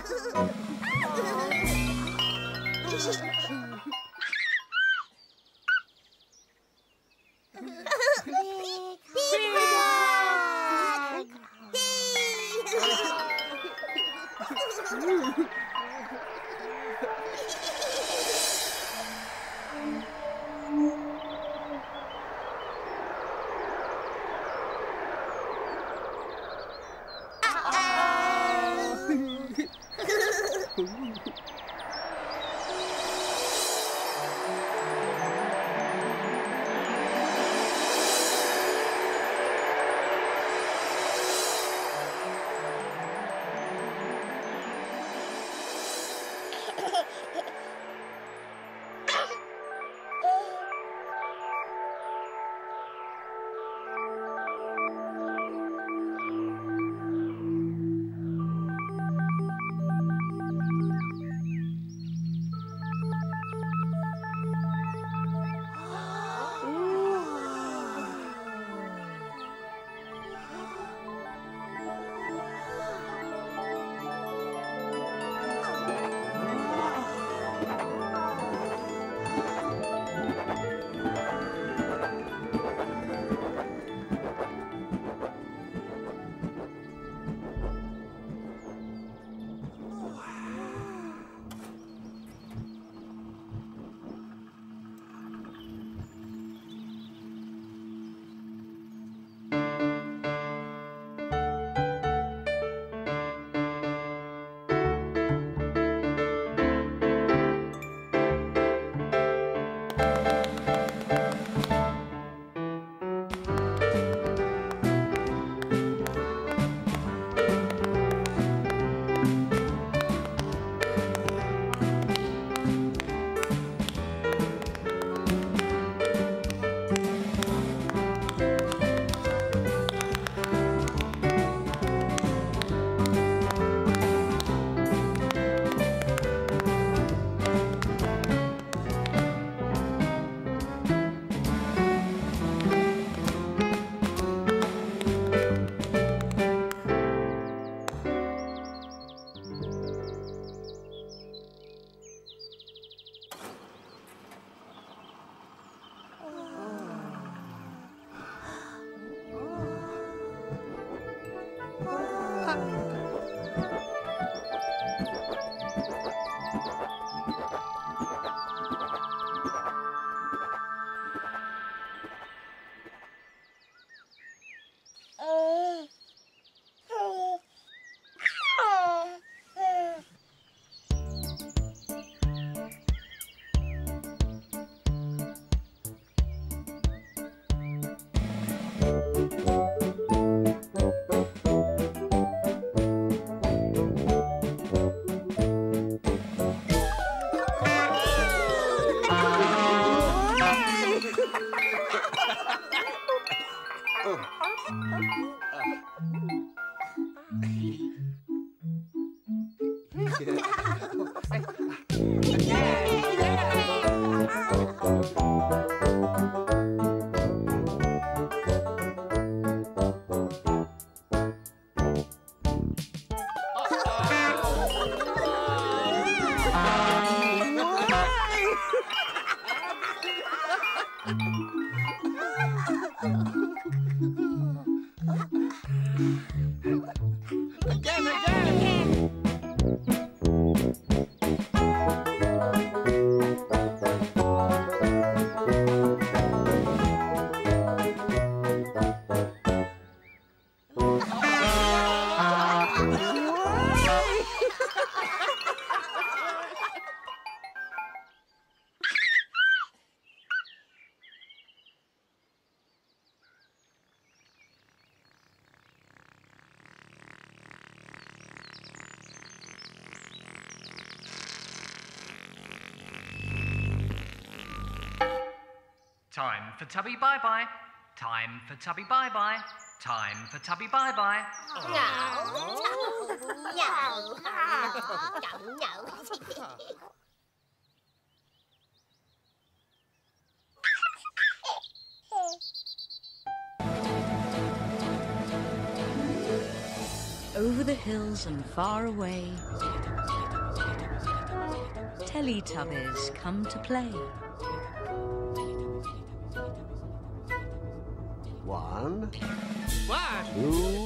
Again, for Tubby Bye Bye. Time for Tubby Bye Bye. Time for Tubby Bye Bye. Over the hills and far away, Teletubbies come to play. One,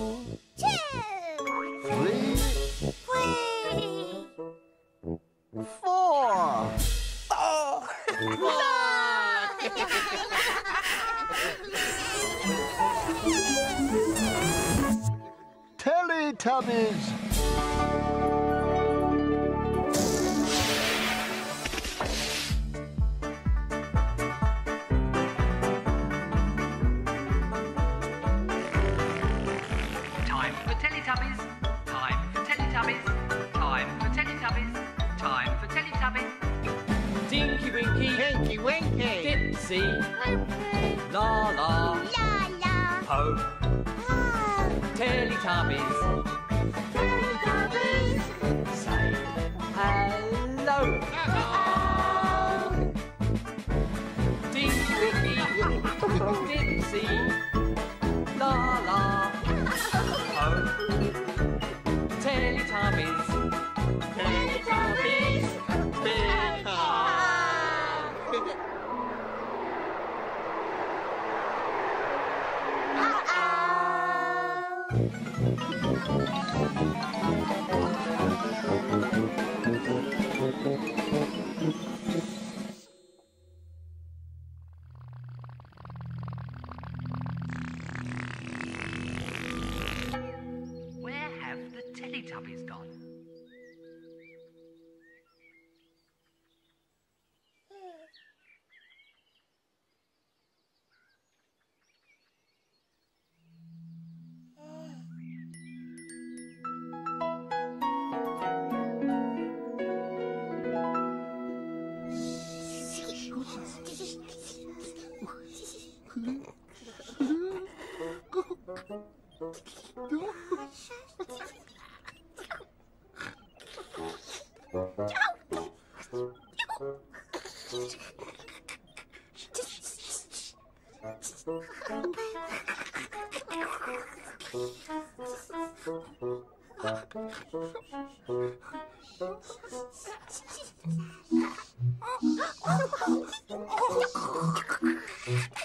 えっ?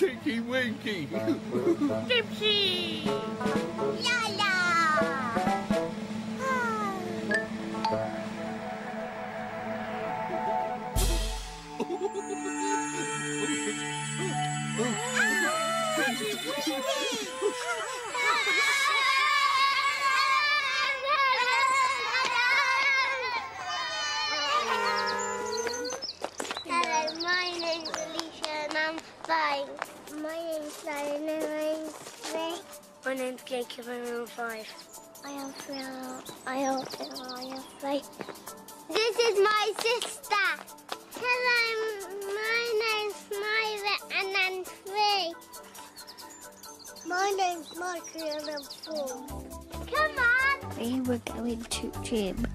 Tinky Winky. Dipsy! La la! I. This is my sister. Hello, my name's Myra and I'm three. My name's Michael and I'm four. Come on! We were going to gym.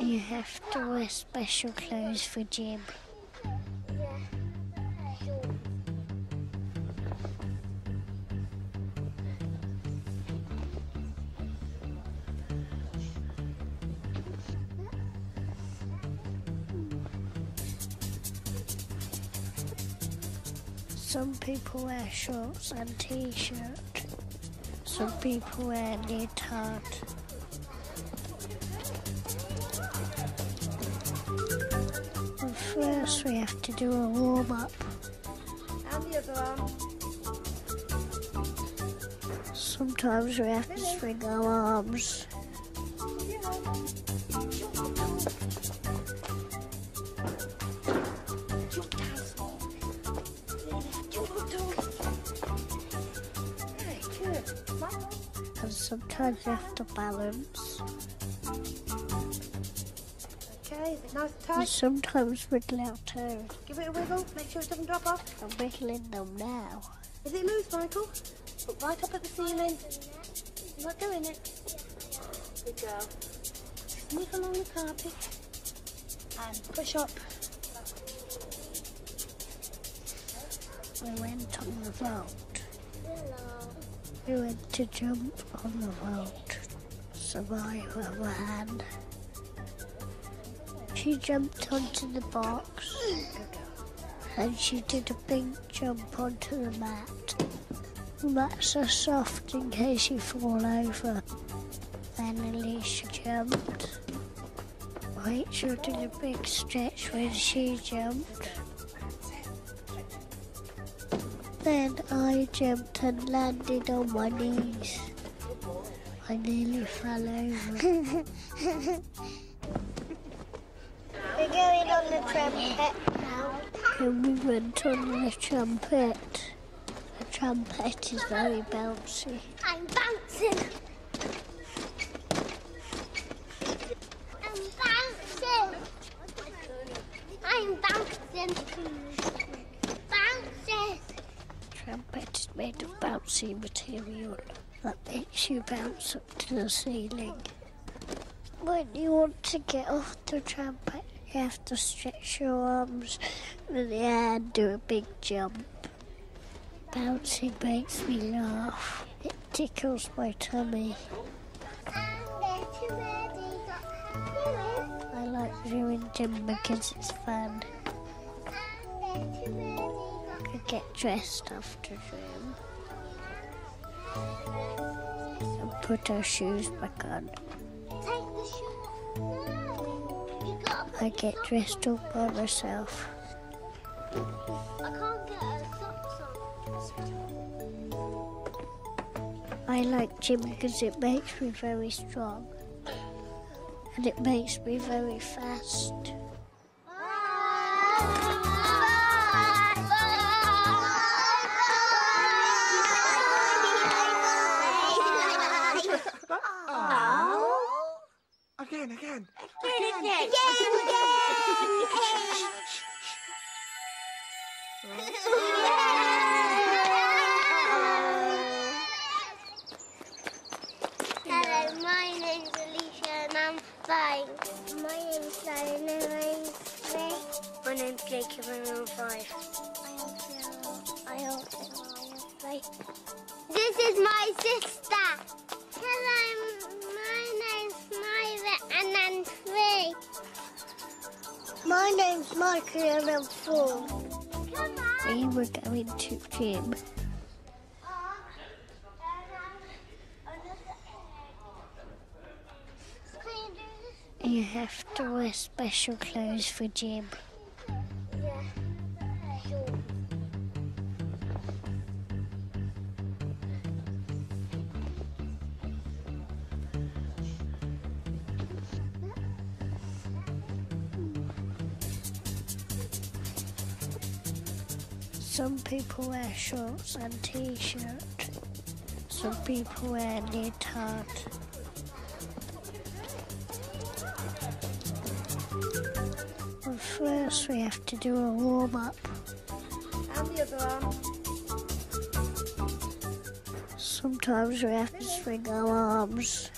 You? You have to wear special clothes for gym. People wear shorts and t-shirt. Some people wear leotard. But first we have to do a warm-up. And the other arm. Sometimes we have to swing our arms. Sometimes we have to balance. Okay, is it nice tight? sometimes wiggle our toes. Give it a wiggle, make sure it doesn't drop off. I'm wiggling them now. Is it loose, Michael? Look right up at the ceiling. You're not doing it. Good girl. Sneak along the carpet and push up. We went on the vault. We went to jump on the vault. Survivor ran. She jumped onto the box and she did a big jump onto the mat. The mats are soft in case you fall over. Then Alicia jumped. Rachel did a big stretch when she jumped. Then I jumped and landed on my knees. I nearly fell over. We're going on the trumpet now. and we went on the trumpet. The trumpet is very bouncy. I'm bouncing. I'm bouncing. I'm bouncing. Bouncing. Trumpet is made of bouncy material that makes you bounce up to the ceiling. When you want to get off the trampoline, you have to stretch your arms in the air and do a big jump. Bouncing makes me laugh. It tickles my tummy. I like doing gym because it's fun. I get dressed after gym and put our shoes back on. Take the shoe. No. You got I get dressed all by myself. I can't get her socks on. I like gym because it makes me very strong and it makes me very fast. Again, again, again, again, can. Again, again. Hello, my name's Alicia and I'm five. My name's Lauren and I'm six. My name's Jacob and I'm five. I also, I also, I also. This is my sister. Hello, Myra and I'm three. My name's Michael and I'm four. Come on. We were going to gym. You have to wear special clothes for gym. Some people wear shorts and t-shirt. Some people wear leotard. Well, first we have to do a warm-up. And the other arm. Sometimes we have to swing our arms.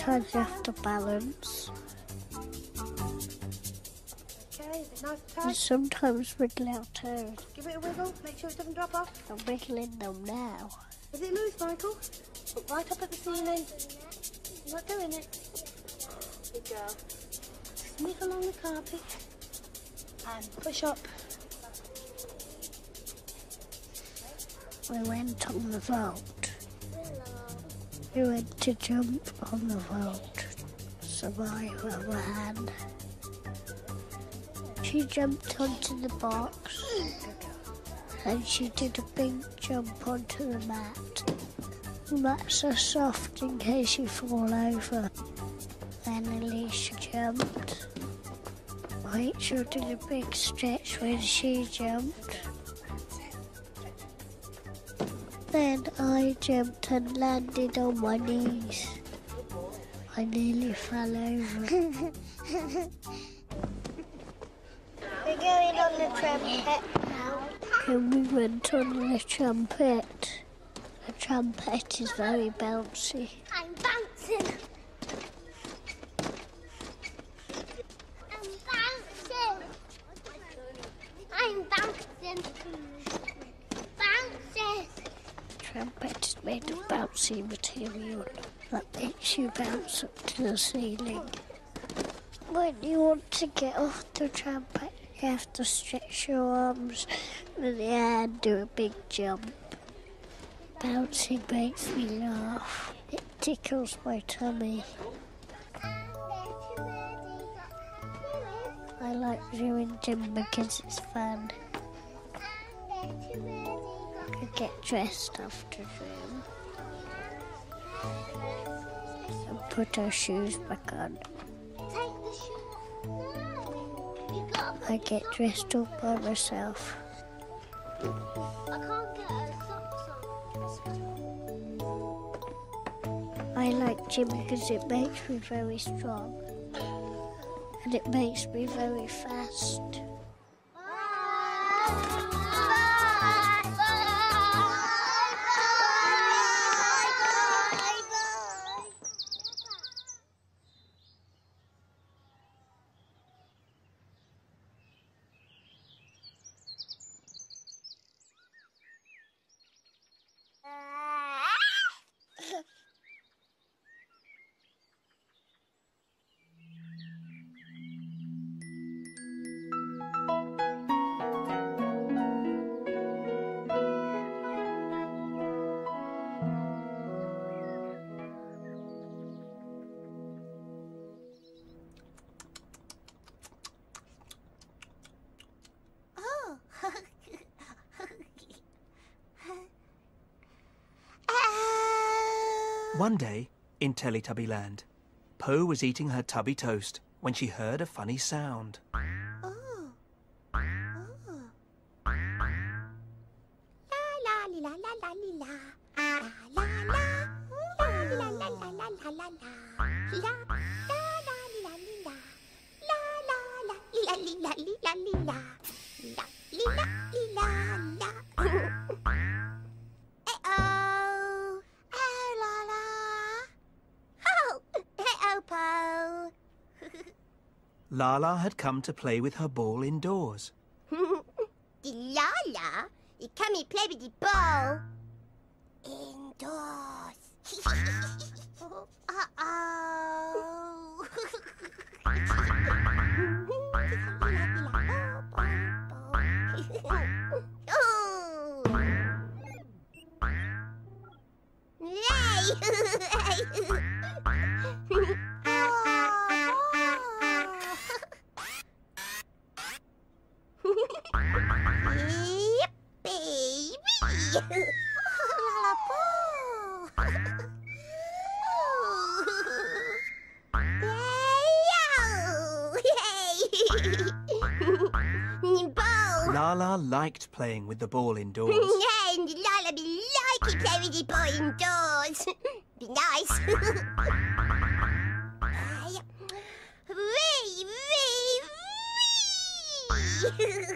Sometimes you have to balance. Okay, is it nice and sometimes wiggle our toes. Give it a wiggle. Make sure it doesn't drop off. I'm wiggling them now. Is it loose, Michael? Look right up at the ceiling. You're not doing it. Good girl. Sneak along the carpet and push up. We went on the vault. We went to jump on the vault. Survivor hand. She jumped onto the box. And she did a big jump onto the mat. Mat's a soft in case you fall over. Then Alicia jumped. Rachel did a big stretch when she jumped. Then I jumped and landed on my knees. I nearly fell over. We're going on the trumpet now. and we went on the trumpet. The trumpet is very bouncy. I'm bouncing. I'm bouncing. I'm bouncing. Bouncing. Trumpet is made of bouncy material that makes you bounce up to the ceiling. When you want to get off the trumpet, you have to stretch your arms in the air and do a big jump. Bouncing makes me laugh. It tickles my tummy. I like doing gym because it's fun. I get dressed after gym and put our shoes back on. I get dressed all by myself. I like gym because it makes me very strong and it makes me very fast. One day, in Teletubby Land, Po was eating her tubby toast when she heard a funny sound. to play with her ball indoors. You come and play with the ball indoors. Uh-oh. Yay! Laa-Laa liked playing with the ball indoors. yeah, and Laa-Laa be liking playing with the ball indoors. be nice. wee, wee, wee.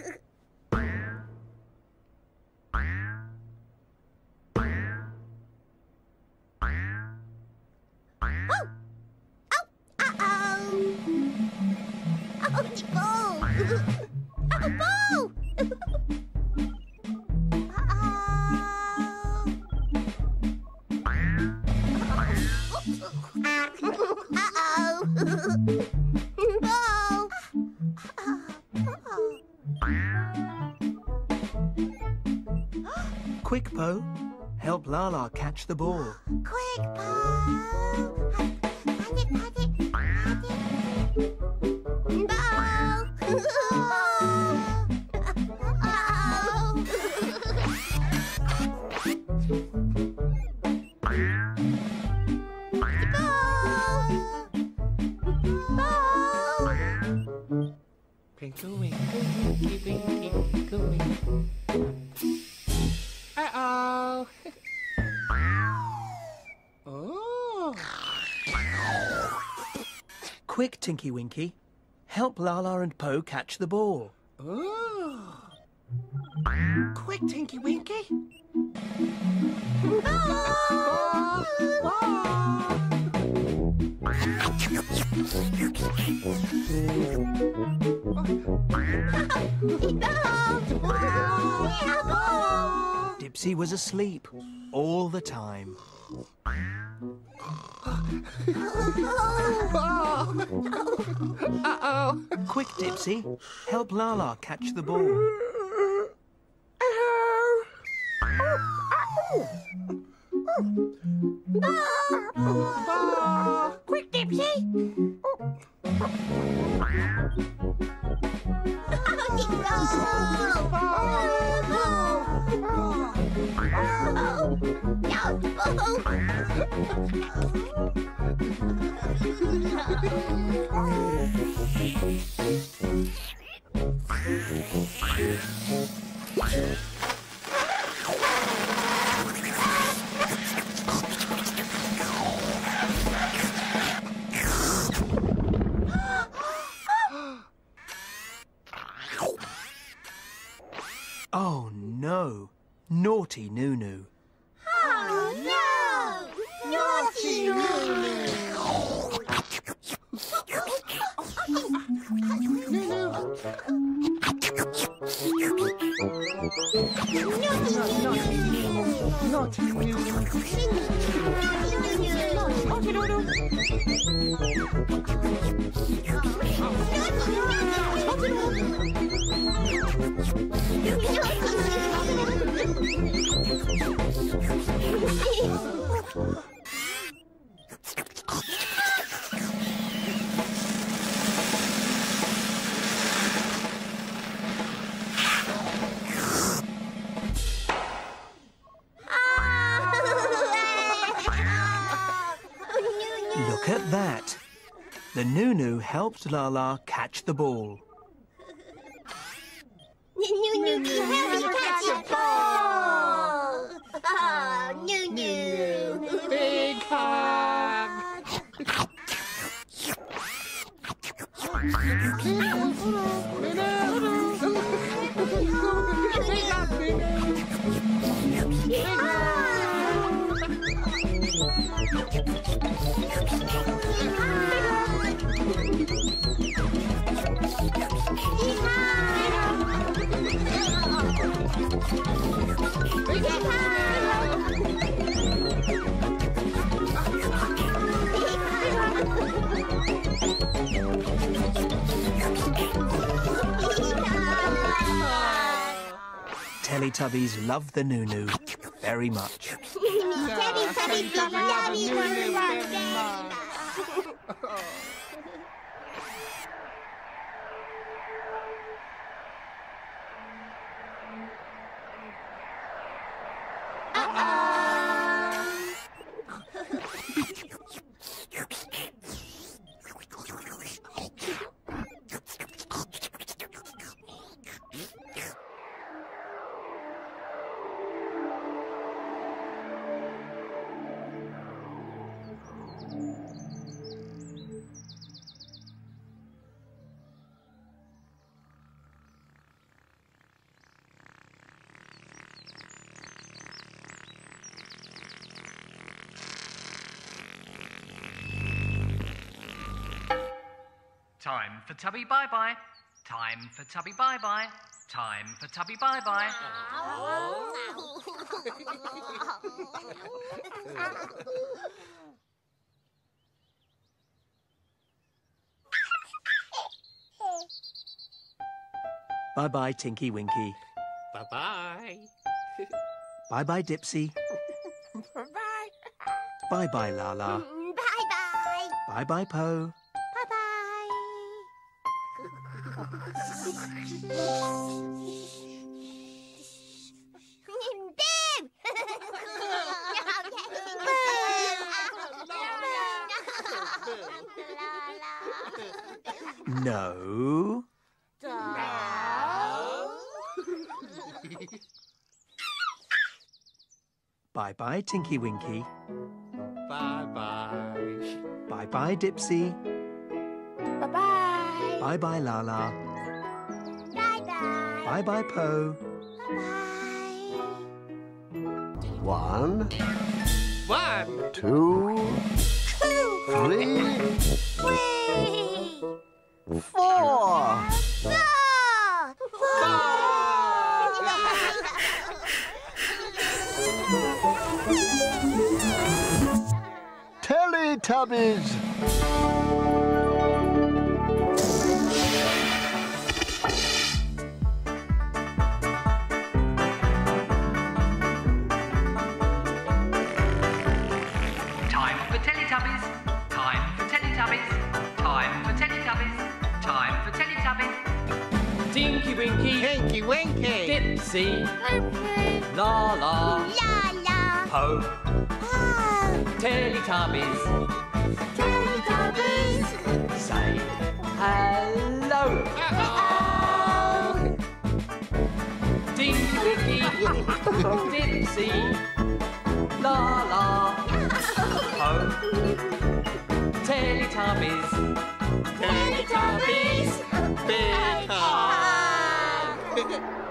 catch the ball. Quick, and Po catch the ball. Oh. Quick, Tinky Winky. Dipsy was asleep all the time. Uh-oh. Quick, Dipsy. Help Laa-Laa catch the ball. Quick, Dipsy. Oh, no! Oh, Oh no, naughty Noo-Noo. Yeah. Look at that. The Noo-Noo helped Laa-Laa catch the ball. Teletubbies love the Noo-Noo very much. Teletubbies love Yummy very for Tubby Bye Bye. Time for Tubby Bye Bye. Time for Tubby Bye Bye. Bye bye, Tinky Winky. Bye bye. Bye bye, Dipsy. Bye. Bye bye, bye, Laa-Laa. Mm, bye bye. Bye bye, Po. Tinky Winky. Bye bye. Bye bye, Dipsy. Bye bye. Bye bye, Laa-Laa. Bye bye. Bye bye, Po. One, One. two, three, Three. Teletubbies. Time for Teletubbies. Time for Teletubbies. Time for Teletubbies. Time for Teletubbies. Tinky Winky. Tinky Winky. Dipsy. Okay. Laa-Laa. La la. Po. Ah. Teletubbies. Teletubbies. Dipsy. Laa-Laa. Po. Oh. Teletubbies. Teletubbies. Big Where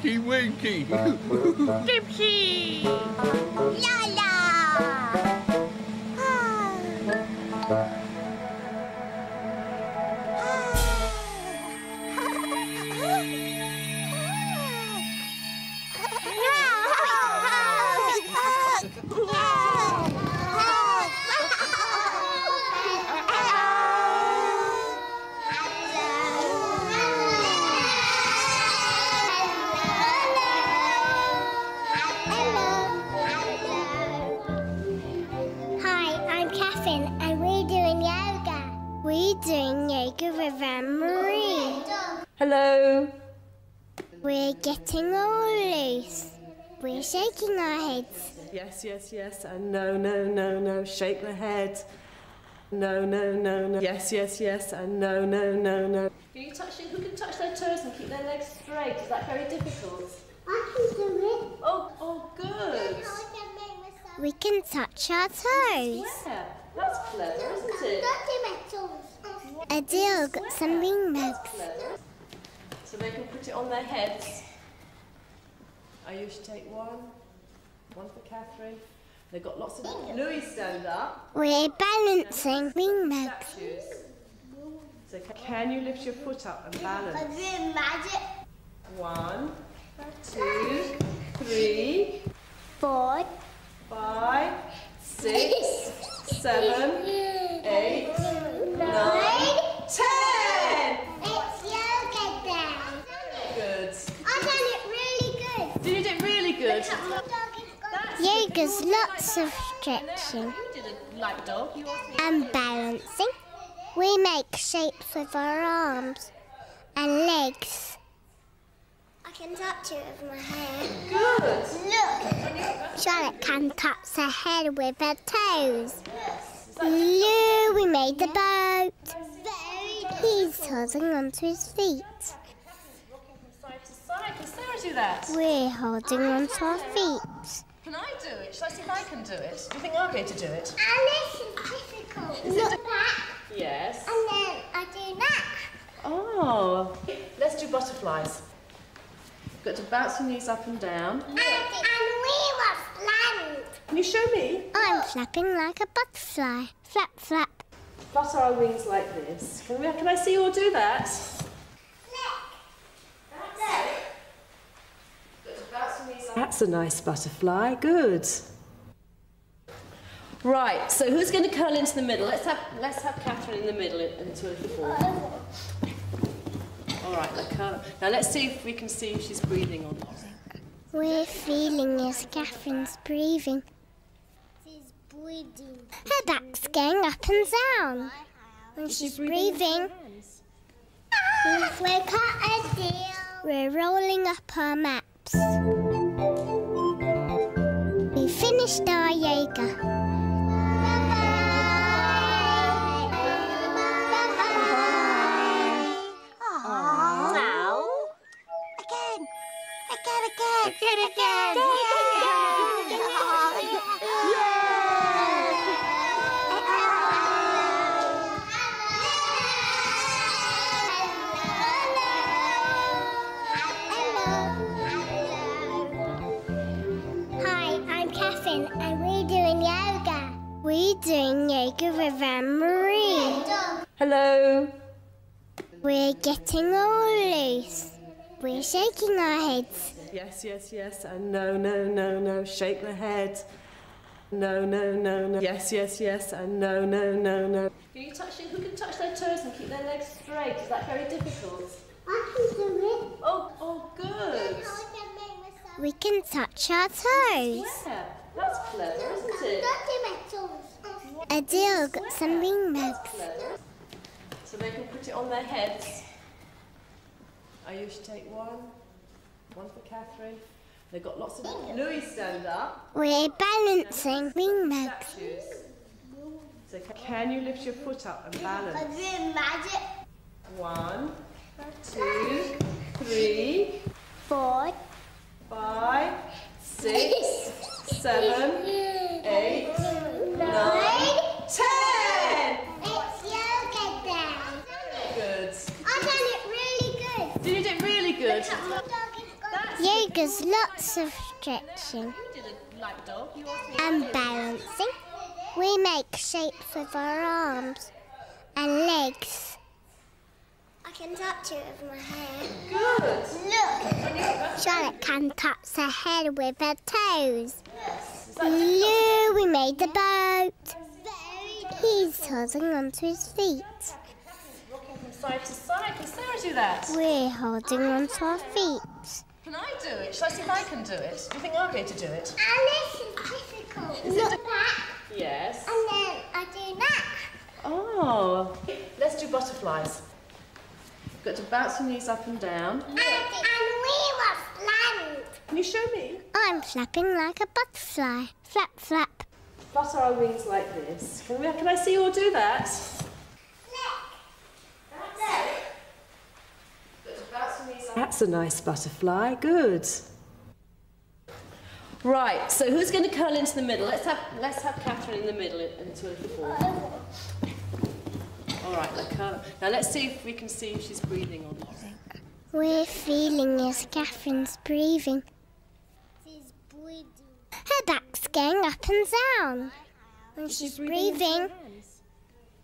Tinky Winky. Dipsy! La la! Yes, yes, yes. And no, no, no, no. Can you touch? Who can touch their toes and keep their legs straight? Is that very difficult? I can do it. Oh, oh, good. We can touch our toes. Yeah, that's clever, isn't it? Adele got some ring mugs. So they can put it on their heads. I used to take one. One for Catherine. They've got lots of. Louis, stand up. We're balancing. Statues. So can you lift your foot up and balance? magic. One, two, three, Four. five, six, seven, eight, nine, ten. It's yoga day. Good. I done it really good. Did you do it really good? Yoga's lots of stretching You did it like dog. You also and balancing. We make shapes with our arms and legs. I can touch it with my hair. Good. Look! Charlotte can touch her head with her toes. Look, we made the boat. He's holding onto his feet. Side to side. Can Sarah do that? We're holding onto our feet. Can I do it? Shall I see if I can do it? Do you think I'll be able to do it? Alice is difficult. Look back, Yes. and then I do that. Oh. Let's do butterflies. Got to bounce your knees up and down. And, and we must land. Can you show me? I'm flapping like a butterfly. Flap, flap. Flutter our wings like this. Can, we, can I see you all do that? That's a nice butterfly. Good. Right. So who's going to curl into the middle? Let's have let's have Catherine in the middle into a little ball. All right. Now, curl. now let's see if we can see if she's breathing or not. We're feeling as Catherine's breathing. She's breathing. Her back's going up and down. And she's breathing. We're cut a deal. We're rolling up our maps. We finished our yoga. Now. Again. Again, again. Again, again. We're doing yoga with Anne Marie. Hello. We're getting all loose. We're shaking our heads. Yes, yes, yes. And no, no, no, no. Shake the head. No, no, no, no. Yes, yes, yes. And no, no, no, no. Can you touch? Who can touch their toes and keep their legs straight? Is that very difficult? I can do it. Oh, oh, good. We can touch our toes. Yeah, that's clever, isn't it? Adele got some wing mugs. So they can put it on their heads. I used to take one, one for Catherine. They've got lots of. Louis, stand up. We're balancing wing mugs. So can you lift your foot up and balance? magic. One, two, three, Four. five, six, seven, eight, nine, ten. It's yoga day. Good. I done it really good. Did you do it really good? Yoga's lots of stretching and balancing. We make shapes with our arms and legs. I can touch it with my hair. Good. Look! Charlotte can touch her head with her toes. Look, we made the boat. He's holding onto his feet. Rocking from side to side. Can Sarah do that? We're holding onto our feet. Can I do it? Shall I see if I can do it? Do you think I'll be able to do it? Alice is difficult. Look back, Yes. and then I do that. Oh. Let's do butterflies. You've got to bounce your knees up and down. And, and we must land. Can you show me? I'm flapping like a butterfly. Flap, flap. Flutter our wings like this. Can, we, can I see you all do that? That's a nice butterfly. Good. Right. So who's going to curl into the middle? Let's have let's have Catherine in the middle into a ball. All right. Like her. Now let's see if we can see if she's breathing or not. We're feeling as Catherine's breathing. She's breathing. Her back's going up and down. And she's breathing.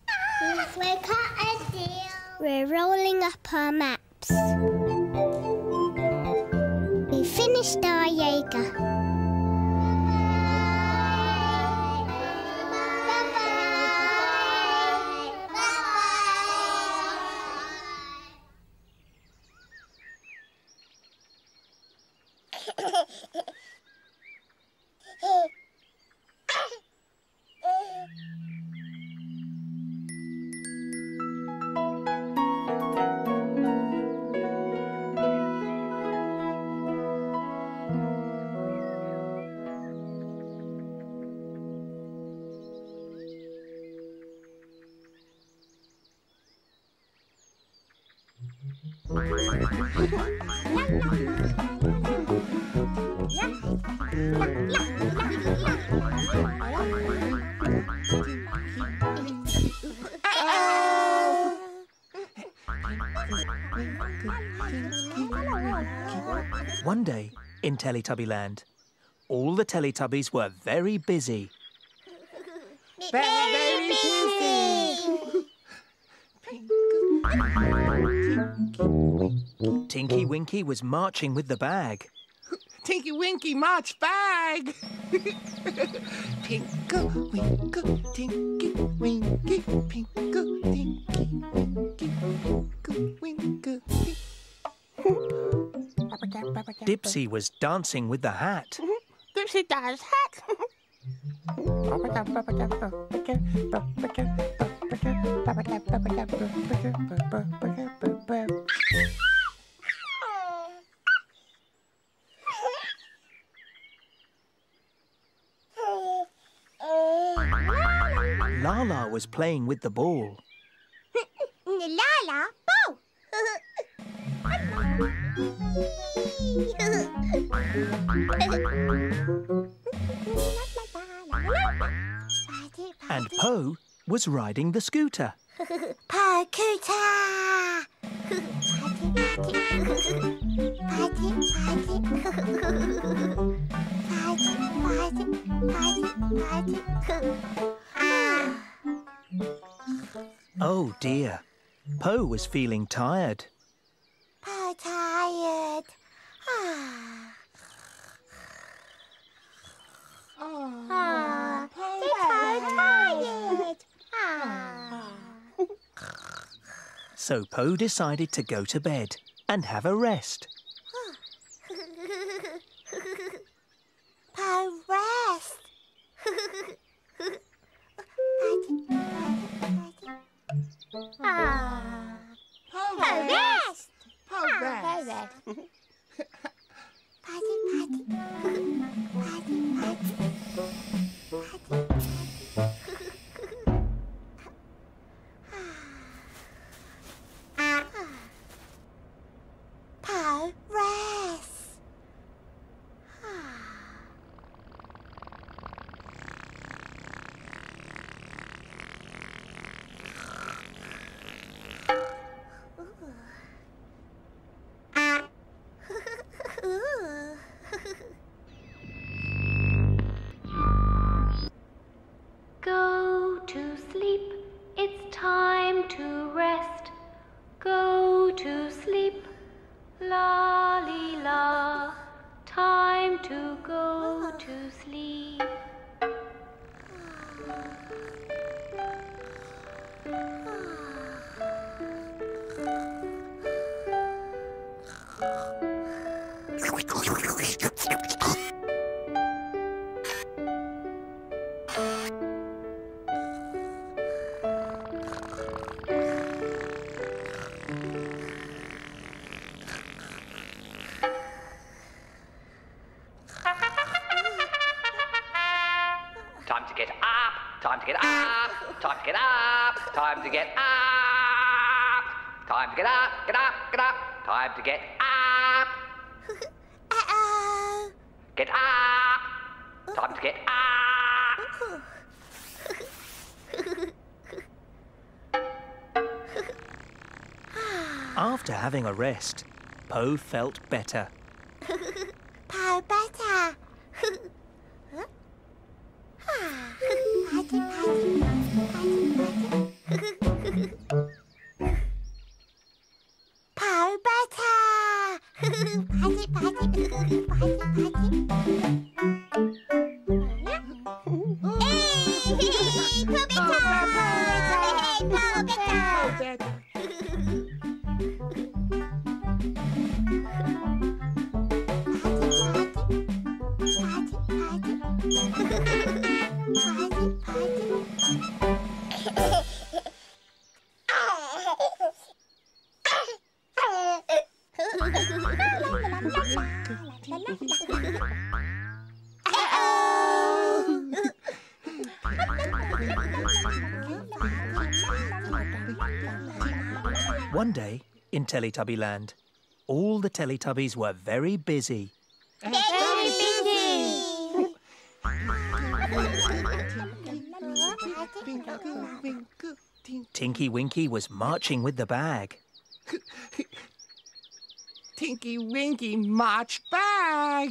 Ah, We're cut a deal. We're rolling up our maps. We finished our yoga. In Teletubbyland, all the Teletubbies were very busy. Very busy. Tinky Winky was marching with the bag. Tinky Winky march bag. Tinkle, winkle, tinky, winky, pinkle, tinky, winky, winkle, winkle. Dipsy was dancing with the hat. Dipsy does hat. Laa-Laa was playing with the ball. La la, boo! And Po was riding the scooter. Paddy, Oh dear. Po was feeling tired. Po tired. Ah. Ah, Po tired. Ah. So Po decided to go to bed and have a rest. Po rest. Ah. Po Po rest. Ah, rest. Po rest. Rest, Po felt better. In Teletubbyland, all the Teletubbies were very busy. Very busy. Tinky Winky was marching with the bag. Tinky Winky march bag.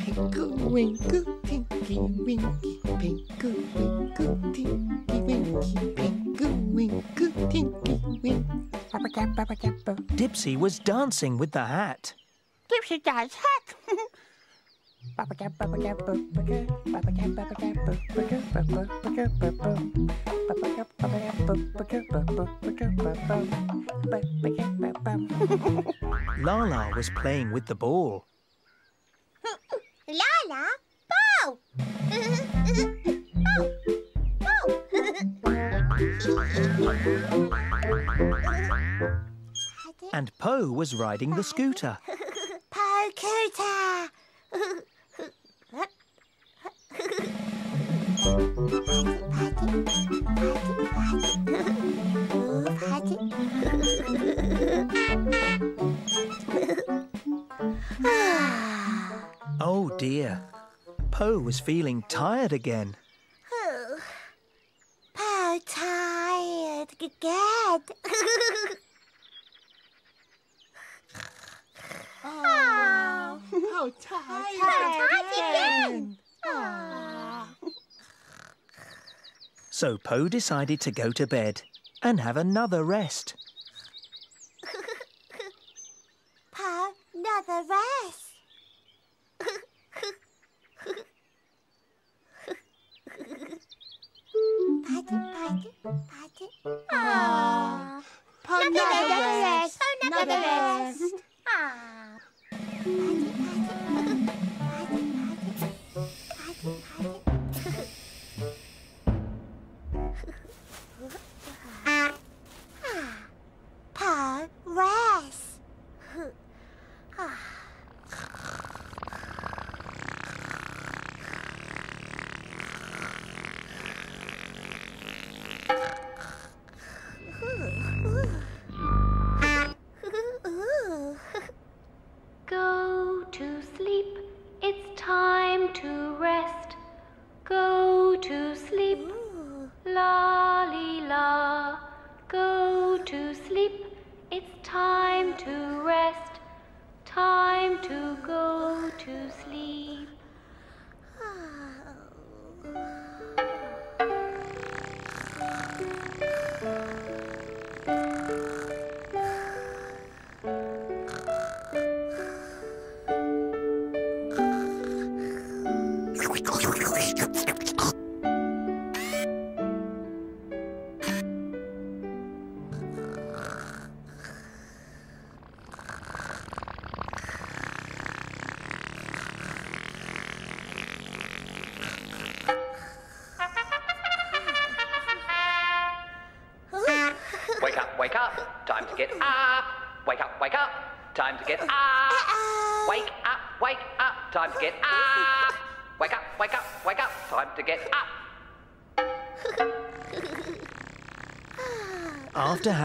Pinkle winkle, tinky winky, pinkle winkle, tinky winky, pinkle winkle, tinky wink. Dipsy was dancing with the hat. Dipsy does hat. Laa-Laa was playing with the ball. Laa-Laa, bow. And Po was riding the scooter. Pokuta. Oh dear. Po was feeling tired again. Po tired. Good. so tired, again. so Po decided to go to bed and have another rest.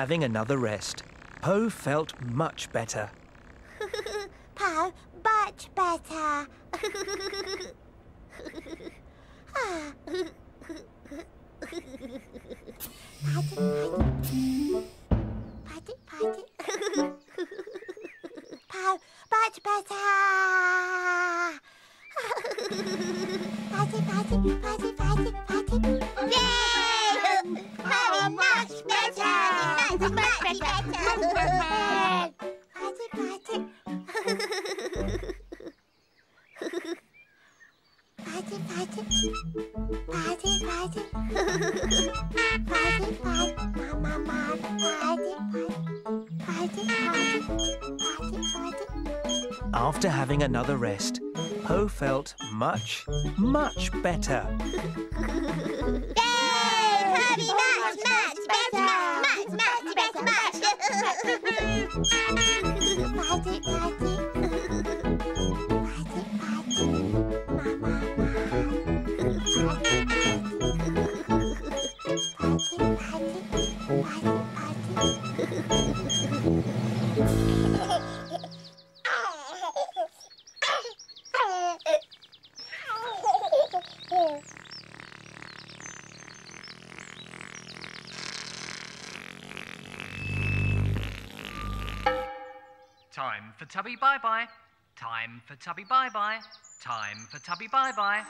having another rest. Po felt much better. much. Tubby Bye Bye. Time for Tubby Bye Bye. Time for Tubby Bye Bye.